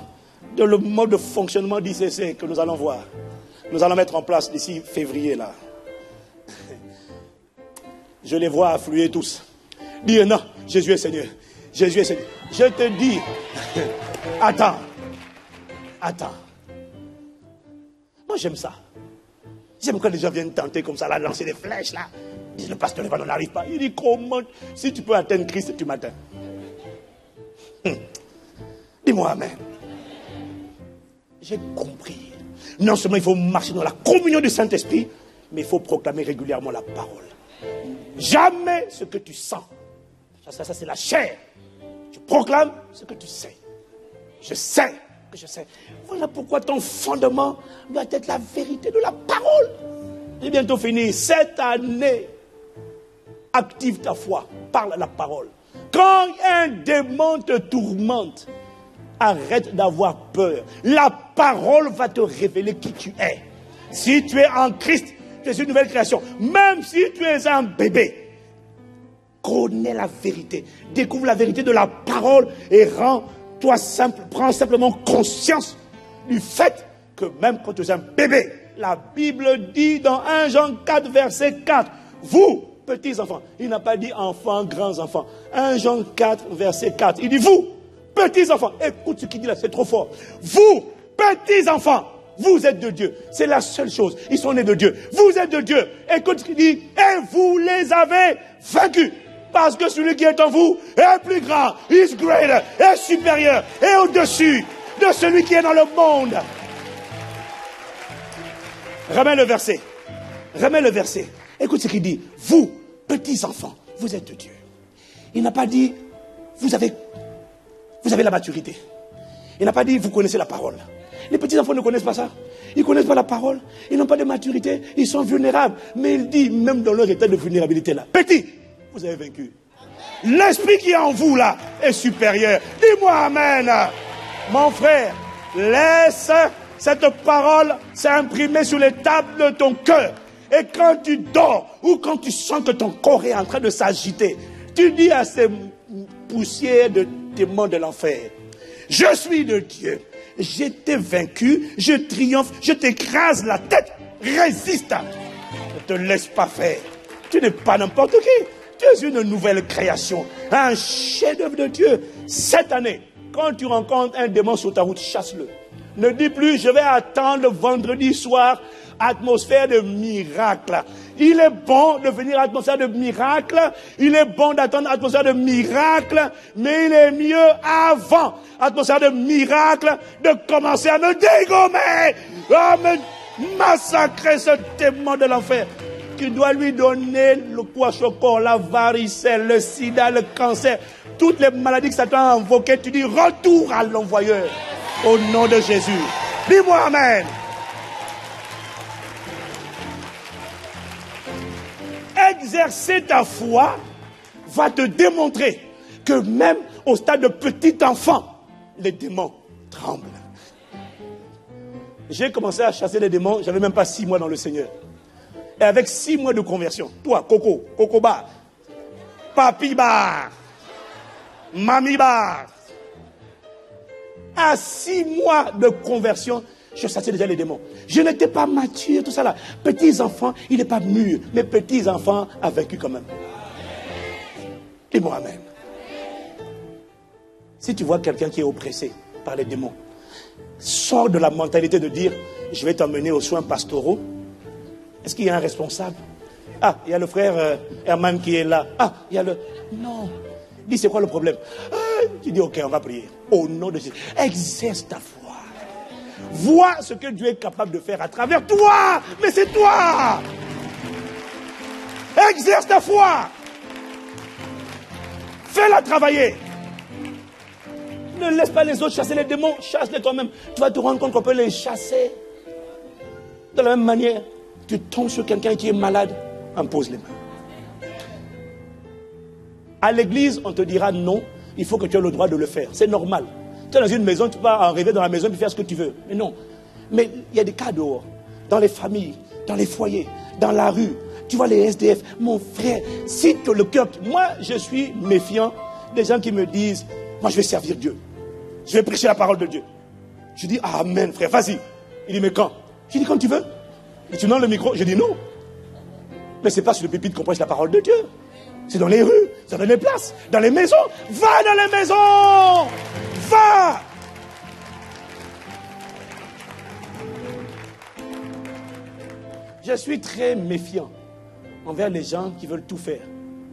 [SPEAKER 1] de le mode de fonctionnement d'ICC que nous allons voir, nous allons mettre en place d'ici février là. Je les vois affluer tous. Dire non, Jésus est Seigneur. Jésus est Seigneur. Je te dis, attends, attends. Moi j'aime ça. J'aime quand les gens viennent tenter comme ça, là, lancer des flèches là. Le pasteur ne n'arrive pas. Il dit comment Si tu peux atteindre Christ, tu m'atteins. Hum. Dis-moi Amen. J'ai compris. Non seulement il faut marcher dans la communion du Saint-Esprit, mais il faut proclamer régulièrement la parole. Jamais ce que tu sens. Ça, ça, c'est la chair. Tu proclames ce que tu sais. Je sais que je sais. Voilà pourquoi ton fondement doit être la vérité de la parole. J'ai bientôt fini. Cette année, active ta foi, parle la parole. Quand un démon te tourmente, arrête d'avoir peur. La parole va te révéler qui tu es. Si tu es en Christ, tu es une nouvelle création. Même si tu es un bébé, connais la vérité. Découvre la vérité de la parole et simple, prends simplement conscience du fait que même quand tu es un bébé, la Bible dit dans 1 Jean 4, verset 4, vous, petits enfants, il n'a pas dit enfants, grands enfants. 1 Jean 4, verset 4, il dit vous, petits enfants, écoute ce qu'il dit là, c'est trop fort. Vous, petits enfants, vous êtes de Dieu. C'est la seule chose. Ils sont nés de Dieu. Vous êtes de Dieu. Écoute ce qu'il dit. Et vous les avez vaincus. Parce que celui qui est en vous est plus grand, is greater, est supérieur, est au-dessus de celui qui est dans le monde. Remets le verset. Remets le verset. Écoute ce qu'il dit. Vous, petits enfants, vous êtes de Dieu. Il n'a pas dit, vous avez, vous avez la maturité. Il n'a pas dit, vous connaissez la parole. Les petits enfants ne connaissent pas ça. Ils ne connaissent pas la parole. Ils n'ont pas de maturité. Ils sont vulnérables. Mais il dit, même dans leur état de vulnérabilité là, petit, vous avez vaincu. L'esprit qui est en vous là est supérieur. Dis-moi Amen. Mon frère, laisse cette parole s'imprimer sur les tables de ton cœur. Et quand tu dors ou quand tu sens que ton corps est en train de s'agiter, tu dis à ces poussières de démons de l'enfer, je suis de Dieu. J'étais vaincu, je triomphe, je t'écrase la tête. Résiste. Ne te laisse pas faire. Tu n'es pas n'importe qui. Tu es une nouvelle création, un chef-d'œuvre de Dieu. Cette année, quand tu rencontres un démon sur ta route, chasse-le. Ne dis plus, je vais attendre vendredi soir, atmosphère de miracle. Il est bon de venir atmosphère de miracle. Il est bon d'attendre atmosphère de miracle. Mais il est mieux avant atmosphère de miracle de commencer à me dégommer, à me massacrer ce démon de l'enfer qui doit lui donner le corps, la varicelle, le sida, le cancer, toutes les maladies que Satan a invoquées, tu dis retour à l'envoyeur. Au nom de Jésus. Dis-moi Amen. Exercer ta foi va te démontrer que même au stade de petit enfant, les démons tremblent. J'ai commencé à chasser les démons, j'avais même pas six mois dans le Seigneur. Et avec six mois de conversion, toi, Coco, Coco Bar, Papi Bar, Mami Bar, à six mois de conversion, je chassais déjà les démons. Je n'étais pas mature, tout ça là. Petits enfants, il n'est pas mûr, mais petits enfants a vaincu quand même. Dis-moi Amen. Si tu vois quelqu'un qui est oppressé par les démons, sors de la mentalité de dire je vais t'emmener aux soins pastoraux. Est-ce qu'il y a un responsable? Ah, il y a le frère euh, Herman qui est là. Ah, il y a le. Non. Dis c'est quoi le problème? Ah, Tu dis ok, on va prier. Au nom de Jésus. Exerce ta foi. Vois ce que Dieu est capable de faire à travers toi. Mais c'est toi. Exerce ta foi. Fais-la travailler. Ne laisse pas les autres chasser les démons, chasse-les toi-même. Tu vas te rendre compte qu'on peut les chasser. De la même manière, tu tombes sur quelqu'un qui est malade, impose les mains. À l'église, on te dira non, il faut que tu aies le droit de le faire. C'est normal. Tu es dans une maison, tu vas arriver dans la maison et faire ce que tu veux. Mais non. Mais il y a des cas dehors, dans les familles, dans les foyers, dans la rue. Tu vois les SDF. Mon frère, si tu le cœur. Moi, je suis méfiant des gens qui me disent Moi, je vais servir Dieu. Je vais prêcher la parole de Dieu. Je dis Amen, frère, vas-y. Il dit Mais quand? Je dis Quand tu veux. Et tu donnes le micro. Je dis Non. Mais ce n'est pas sur le pupitre qu'on prêche la parole de Dieu. C'est dans les rues, c'est dans les places, dans les maisons. Va dans les maisons Va Je suis très méfiant envers les gens qui veulent tout faire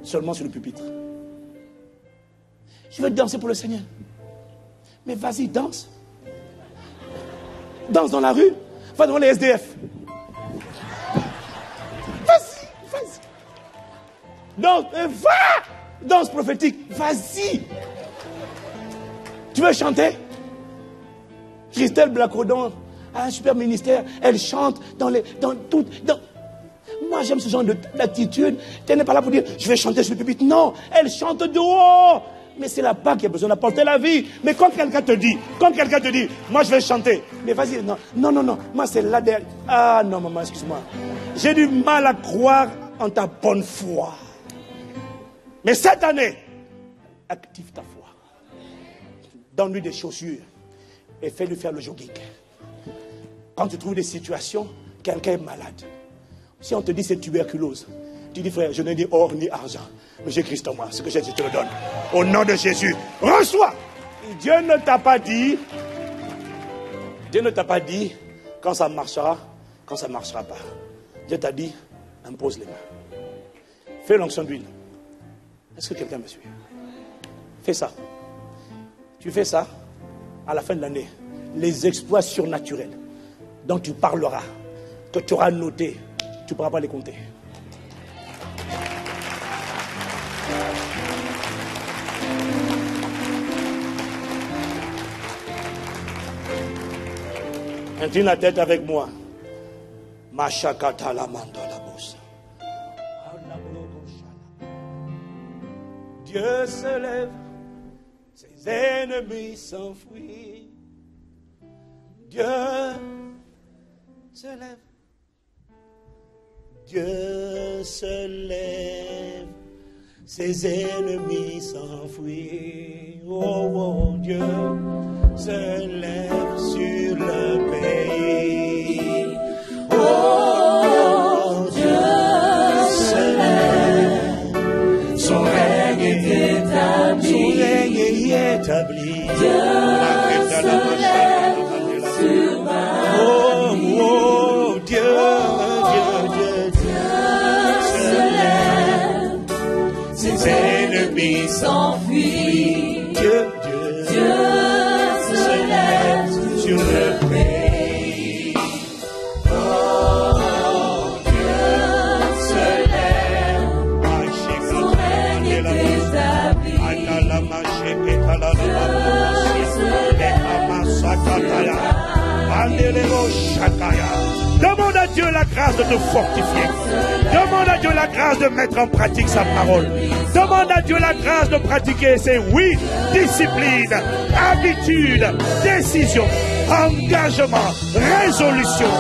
[SPEAKER 1] seulement sur le pupitre. Je veux danser pour le Seigneur. Mais vas-y, danse. Danse dans la rue. Va dans les SDF. Danse, euh, va. Danse prophétique. Vas-y. Tu veux chanter? Christelle Blacodon a un super ministère. Elle chante dans les, dans tout. Moi, j'aime ce genre d'attitude. Tu n'es pas là pour dire, je vais chanter sur le pupitre. Non, elle chante dehors. Mais c'est là-bas qui a besoin d'apporter la vie. Mais quand quelqu'un te dit, quand quelqu'un te dit, moi je vais chanter, mais vas-y, non, non, non, non, moi c'est là derrière. Ah non, maman, excuse-moi. J'ai du mal à croire en ta bonne foi. Mais cette année, active ta foi. Donne-lui des chaussures et fais-lui faire le jogging. Quand tu trouves des situations, quelqu'un est malade. Si on te dit c'est tuberculose, tu dis frère, je n'ai ni or ni argent, mais j'ai Christ en moi. Ce que j'ai, je te le donne. Au nom de Jésus, reçois. Dieu ne t'a pas dit, Dieu ne t'a pas dit quand ça marchera, quand ça ne marchera pas. Dieu t'a dit, impose les mains. Fais l'onction d'huile. Est-ce que quelqu'un me suit? Fais ça. Tu fais ça, à la fin de l'année, les exploits surnaturels dont tu parleras, que tu auras noté, tu ne pourras pas les compter. Incline la tête avec moi. Machakata la mandola Dieu se lève, ses ennemis s'enfuient. Dieu se lève. Dieu se lève, ses ennemis s'enfuient. Oh, oh, Dieu se lève sur le pays. Oh, Dieu se lève
[SPEAKER 2] sur ma
[SPEAKER 1] Oh, oh, Dieu, Dieu, Dieu, Dieu
[SPEAKER 2] se lève,
[SPEAKER 1] ses ennemis
[SPEAKER 2] s'enfuit.
[SPEAKER 1] Demande à Dieu la grâce de te fortifier. Demande à Dieu la grâce de mettre en pratique sa parole. Demande à Dieu la grâce de pratiquer ses oui, discipline, habitude, décision, engagement, résolution.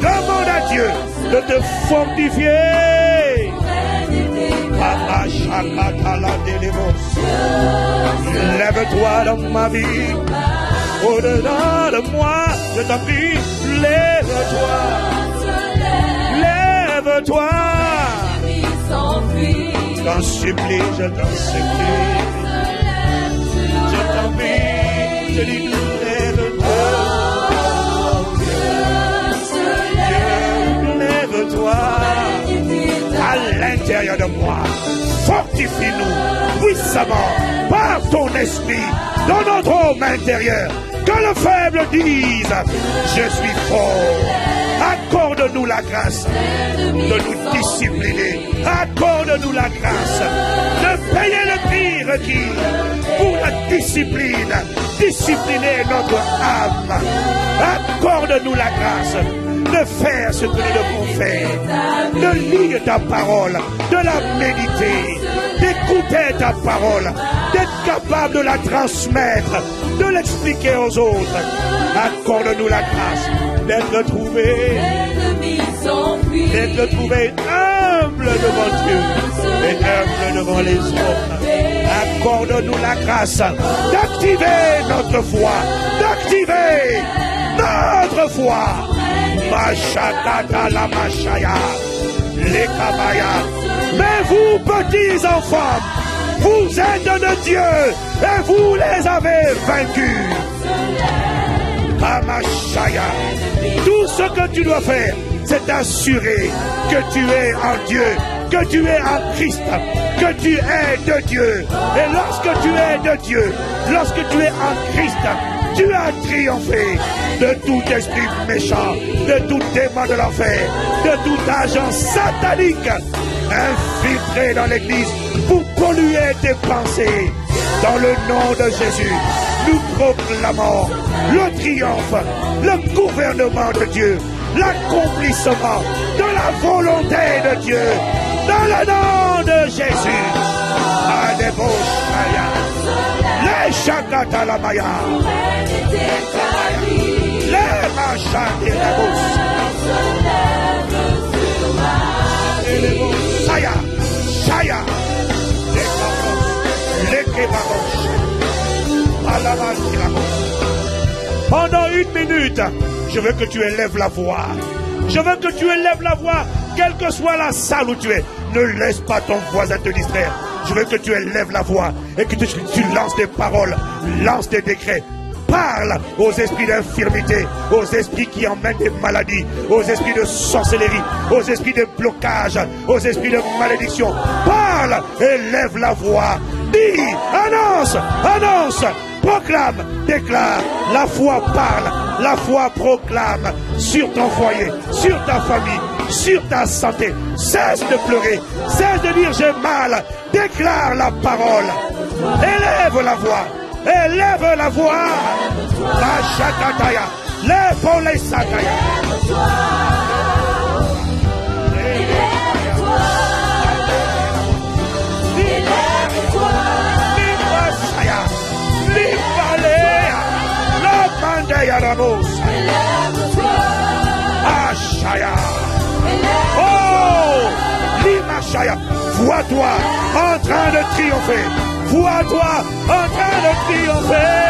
[SPEAKER 1] Demande à Dieu de te fortifier. Lève-toi dans ma vie. Au-delà de moi, je t'en prie, lève-toi. Lève-toi. T'en supplie, je t'en supplie. Je t'en prie, je dis, lève-toi. Lève-toi. L'intérieur de moi, fortifie-nous puissamment par ton esprit dans notre homme intérieur. Que le faible dise, je suis fort. Accorde-nous la grâce de nous discipliner. Accorde-nous la grâce de payer le prix requis pour la discipline. Discipliner notre âme. Accorde-nous la grâce de faire ce que nous devons faire. De lire ta parole, de la méditer, d'écouter ta parole, d'être capable de la transmettre, de l'expliquer aux autres. Accorde-nous la grâce d'être trouvé, d'être trouvé humble devant Dieu et humble devant les autres. Accorde-nous la grâce d'activer notre foi, d'activer notre foi. La machaya, les kabaya. Mais vous, petits enfants, vous êtes de Dieu et vous les avez vaincus. Amashaya. Tout ce que tu dois faire, c'est t'assurer que tu es en Dieu, que tu es en Christ, que tu es de Dieu. Et lorsque tu es de Dieu, lorsque tu es en Christ, tu as triomphé de tout esprit méchant, de tout démon de l'enfer, de tout agent satanique infiltré dans l'église pour polluer tes pensées. Dans le nom de Jésus, nous proclamons le triomphe, le gouvernement de Dieu, l'accomplissement de la volonté de Dieu. Dans le nom de Jésus. Les Pendant une minute, je veux que tu élèves la voix. Je veux que tu élèves la voix, quelle que soit la salle où tu es. Ne laisse pas ton voisin te distraire. Je veux que tu élèves la voix et que tu, lances des paroles, lances des décrets. Parle aux esprits d'infirmité, aux esprits qui emmènent des maladies, aux esprits de sorcellerie, aux esprits de blocage, aux esprits de malédiction. Parle, élève la voix. Dis, annonce, annonce, proclame, déclare. La foi parle, la foi proclame sur ton foyer, sur ta famille, sur ta santé. Cesse de pleurer, cesse de dire j'ai mal. Déclare la parole. Élève la voix. Élève la voix. La. Lève les. La bandaya ramos. Ashaya. Vois-toi en train de triompher. Vois-toi en train de triompher.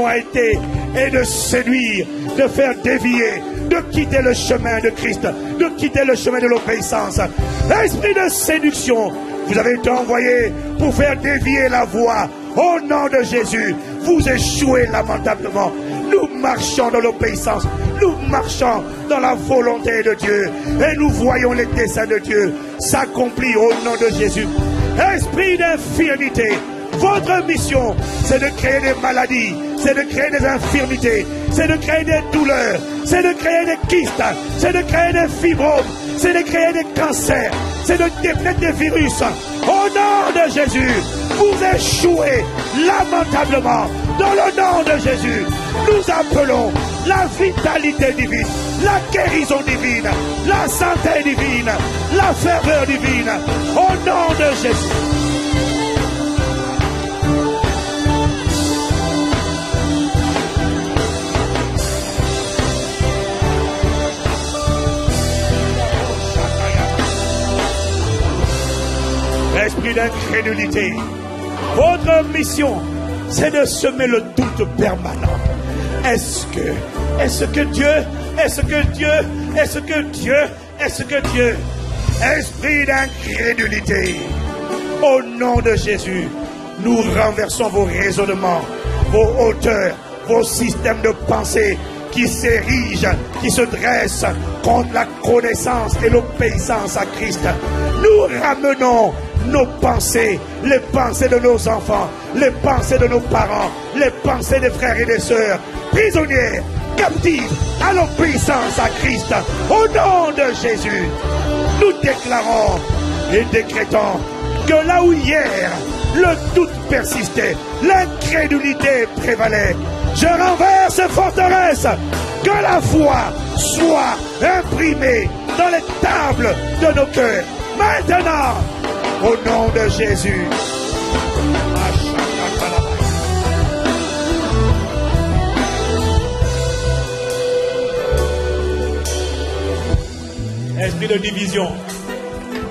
[SPEAKER 1] A été et de séduire, de faire dévier, de quitter le chemin de Christ, de quitter le chemin de l'obéissance. Esprit de séduction, vous avez été envoyé pour faire dévier la voie. Au nom de Jésus, vous échouez lamentablement. Nous marchons dans l'obéissance. Nous marchons dans la volonté de Dieu. Et nous voyons les desseins de Dieu s'accomplir au nom de Jésus. Esprit d'infirmité, votre mission, c'est de créer des maladies, c'est de créer des infirmités, c'est de créer des douleurs, c'est de créer des kystes, c'est de créer des fibromes, c'est de créer des cancers, c'est de déplacer des virus. Au nom de Jésus, vous échouez lamentablement. Dans le nom de Jésus, nous appelons la vitalité divine, la guérison divine, la santé divine, la ferveur divine. Au nom de Jésus. Esprit d'incrédulité, votre mission, c'est de semer le doute permanent. Est-ce que, est-ce que Dieu, est-ce que Dieu, est-ce que Dieu, est-ce que Dieu, esprit d'incrédulité, au nom de Jésus, nous renversons vos raisonnements, vos hauteurs, vos systèmes de pensée qui s'érigent, qui se dressent contre la connaissance et l'obéissance à Christ. Nous ramenons nos pensées, les pensées de nos enfants, les pensées de nos parents, les pensées des frères et des sœurs, prisonniers, captifs à l'obéissance à Christ. Au nom de Jésus, nous déclarons et décrétons que là où hier le doute persistait, l'incrédulité prévalait, je renverse forteresse, que la foi soit imprimée dans les tables de nos cœurs. Maintenant, au nom de Jésus. Esprit de division,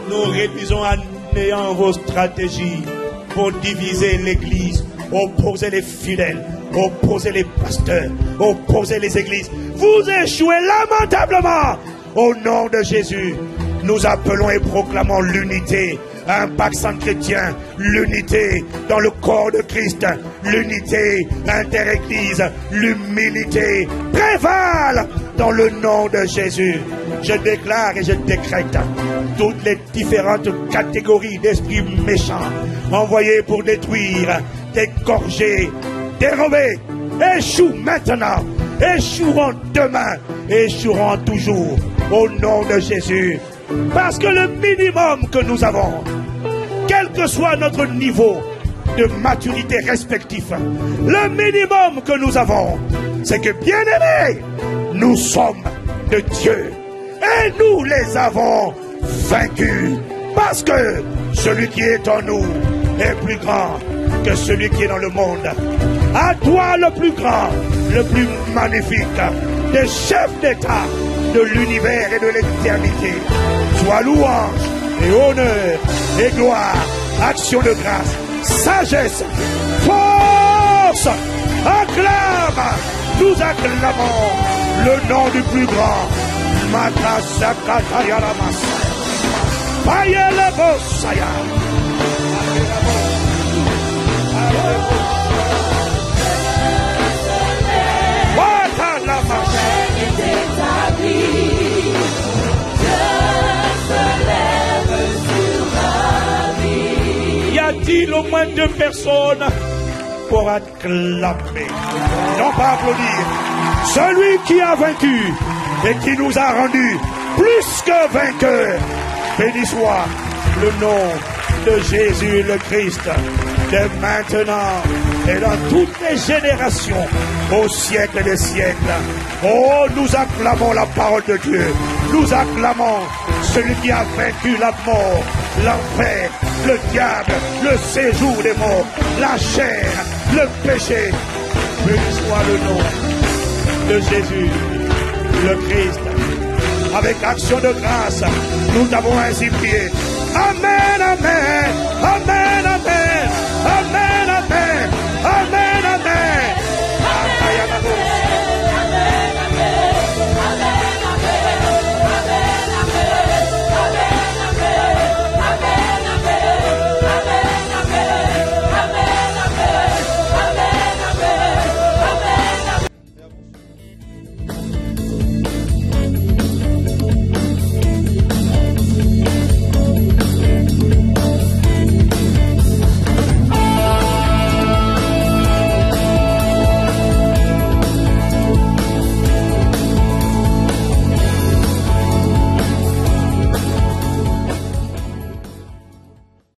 [SPEAKER 1] nous réduisons à néant vos stratégies pour diviser l'Église, opposer les fidèles, opposer les pasteurs, opposer les églises. Vous échouez lamentablement. Au nom de Jésus, nous appelons et proclamons l'unité. Un sans chrétien, l'unité dans le corps de Christ, l'unité inter-église, l'humilité prévalent dans le nom de Jésus. Je déclare et je décrète toutes les différentes catégories d'esprits méchants envoyés pour détruire, dégorger, dérober, échouent maintenant, échoueront demain, échoueront toujours au nom de Jésus. Parce que le minimum que nous avons, quel que soit notre niveau de maturité respectif, le minimum que nous avons, c'est que bien aimés, nous sommes de Dieu. Et nous les avons vaincus. Parce que celui qui est en nous est plus grand que celui qui est dans le monde. À toi le plus grand, le plus magnifique, des chefs d'État de l'univers et de l'éternité. Sois louange et honneur et gloire, action de grâce, sagesse, force, acclame, nous acclamons le nom du plus grand. Au moins deux personnes pour acclamer Non pas applaudir. Celui qui a vaincu et qui nous a rendus plus que vainqueurs. Béni soit le nom de Jésus le Christ, de maintenant et dans toutes les générations, au siècle des siècles. Oh, nous acclamons la parole de Dieu. Nous acclamons celui qui a vaincu la mort, l'enfer, le diable, le séjour des morts, la chair, le péché. Béni soit le nom de Jésus, le Christ. Avec action de grâce, nous avons ainsi prié. Amen, amen, amen, amen.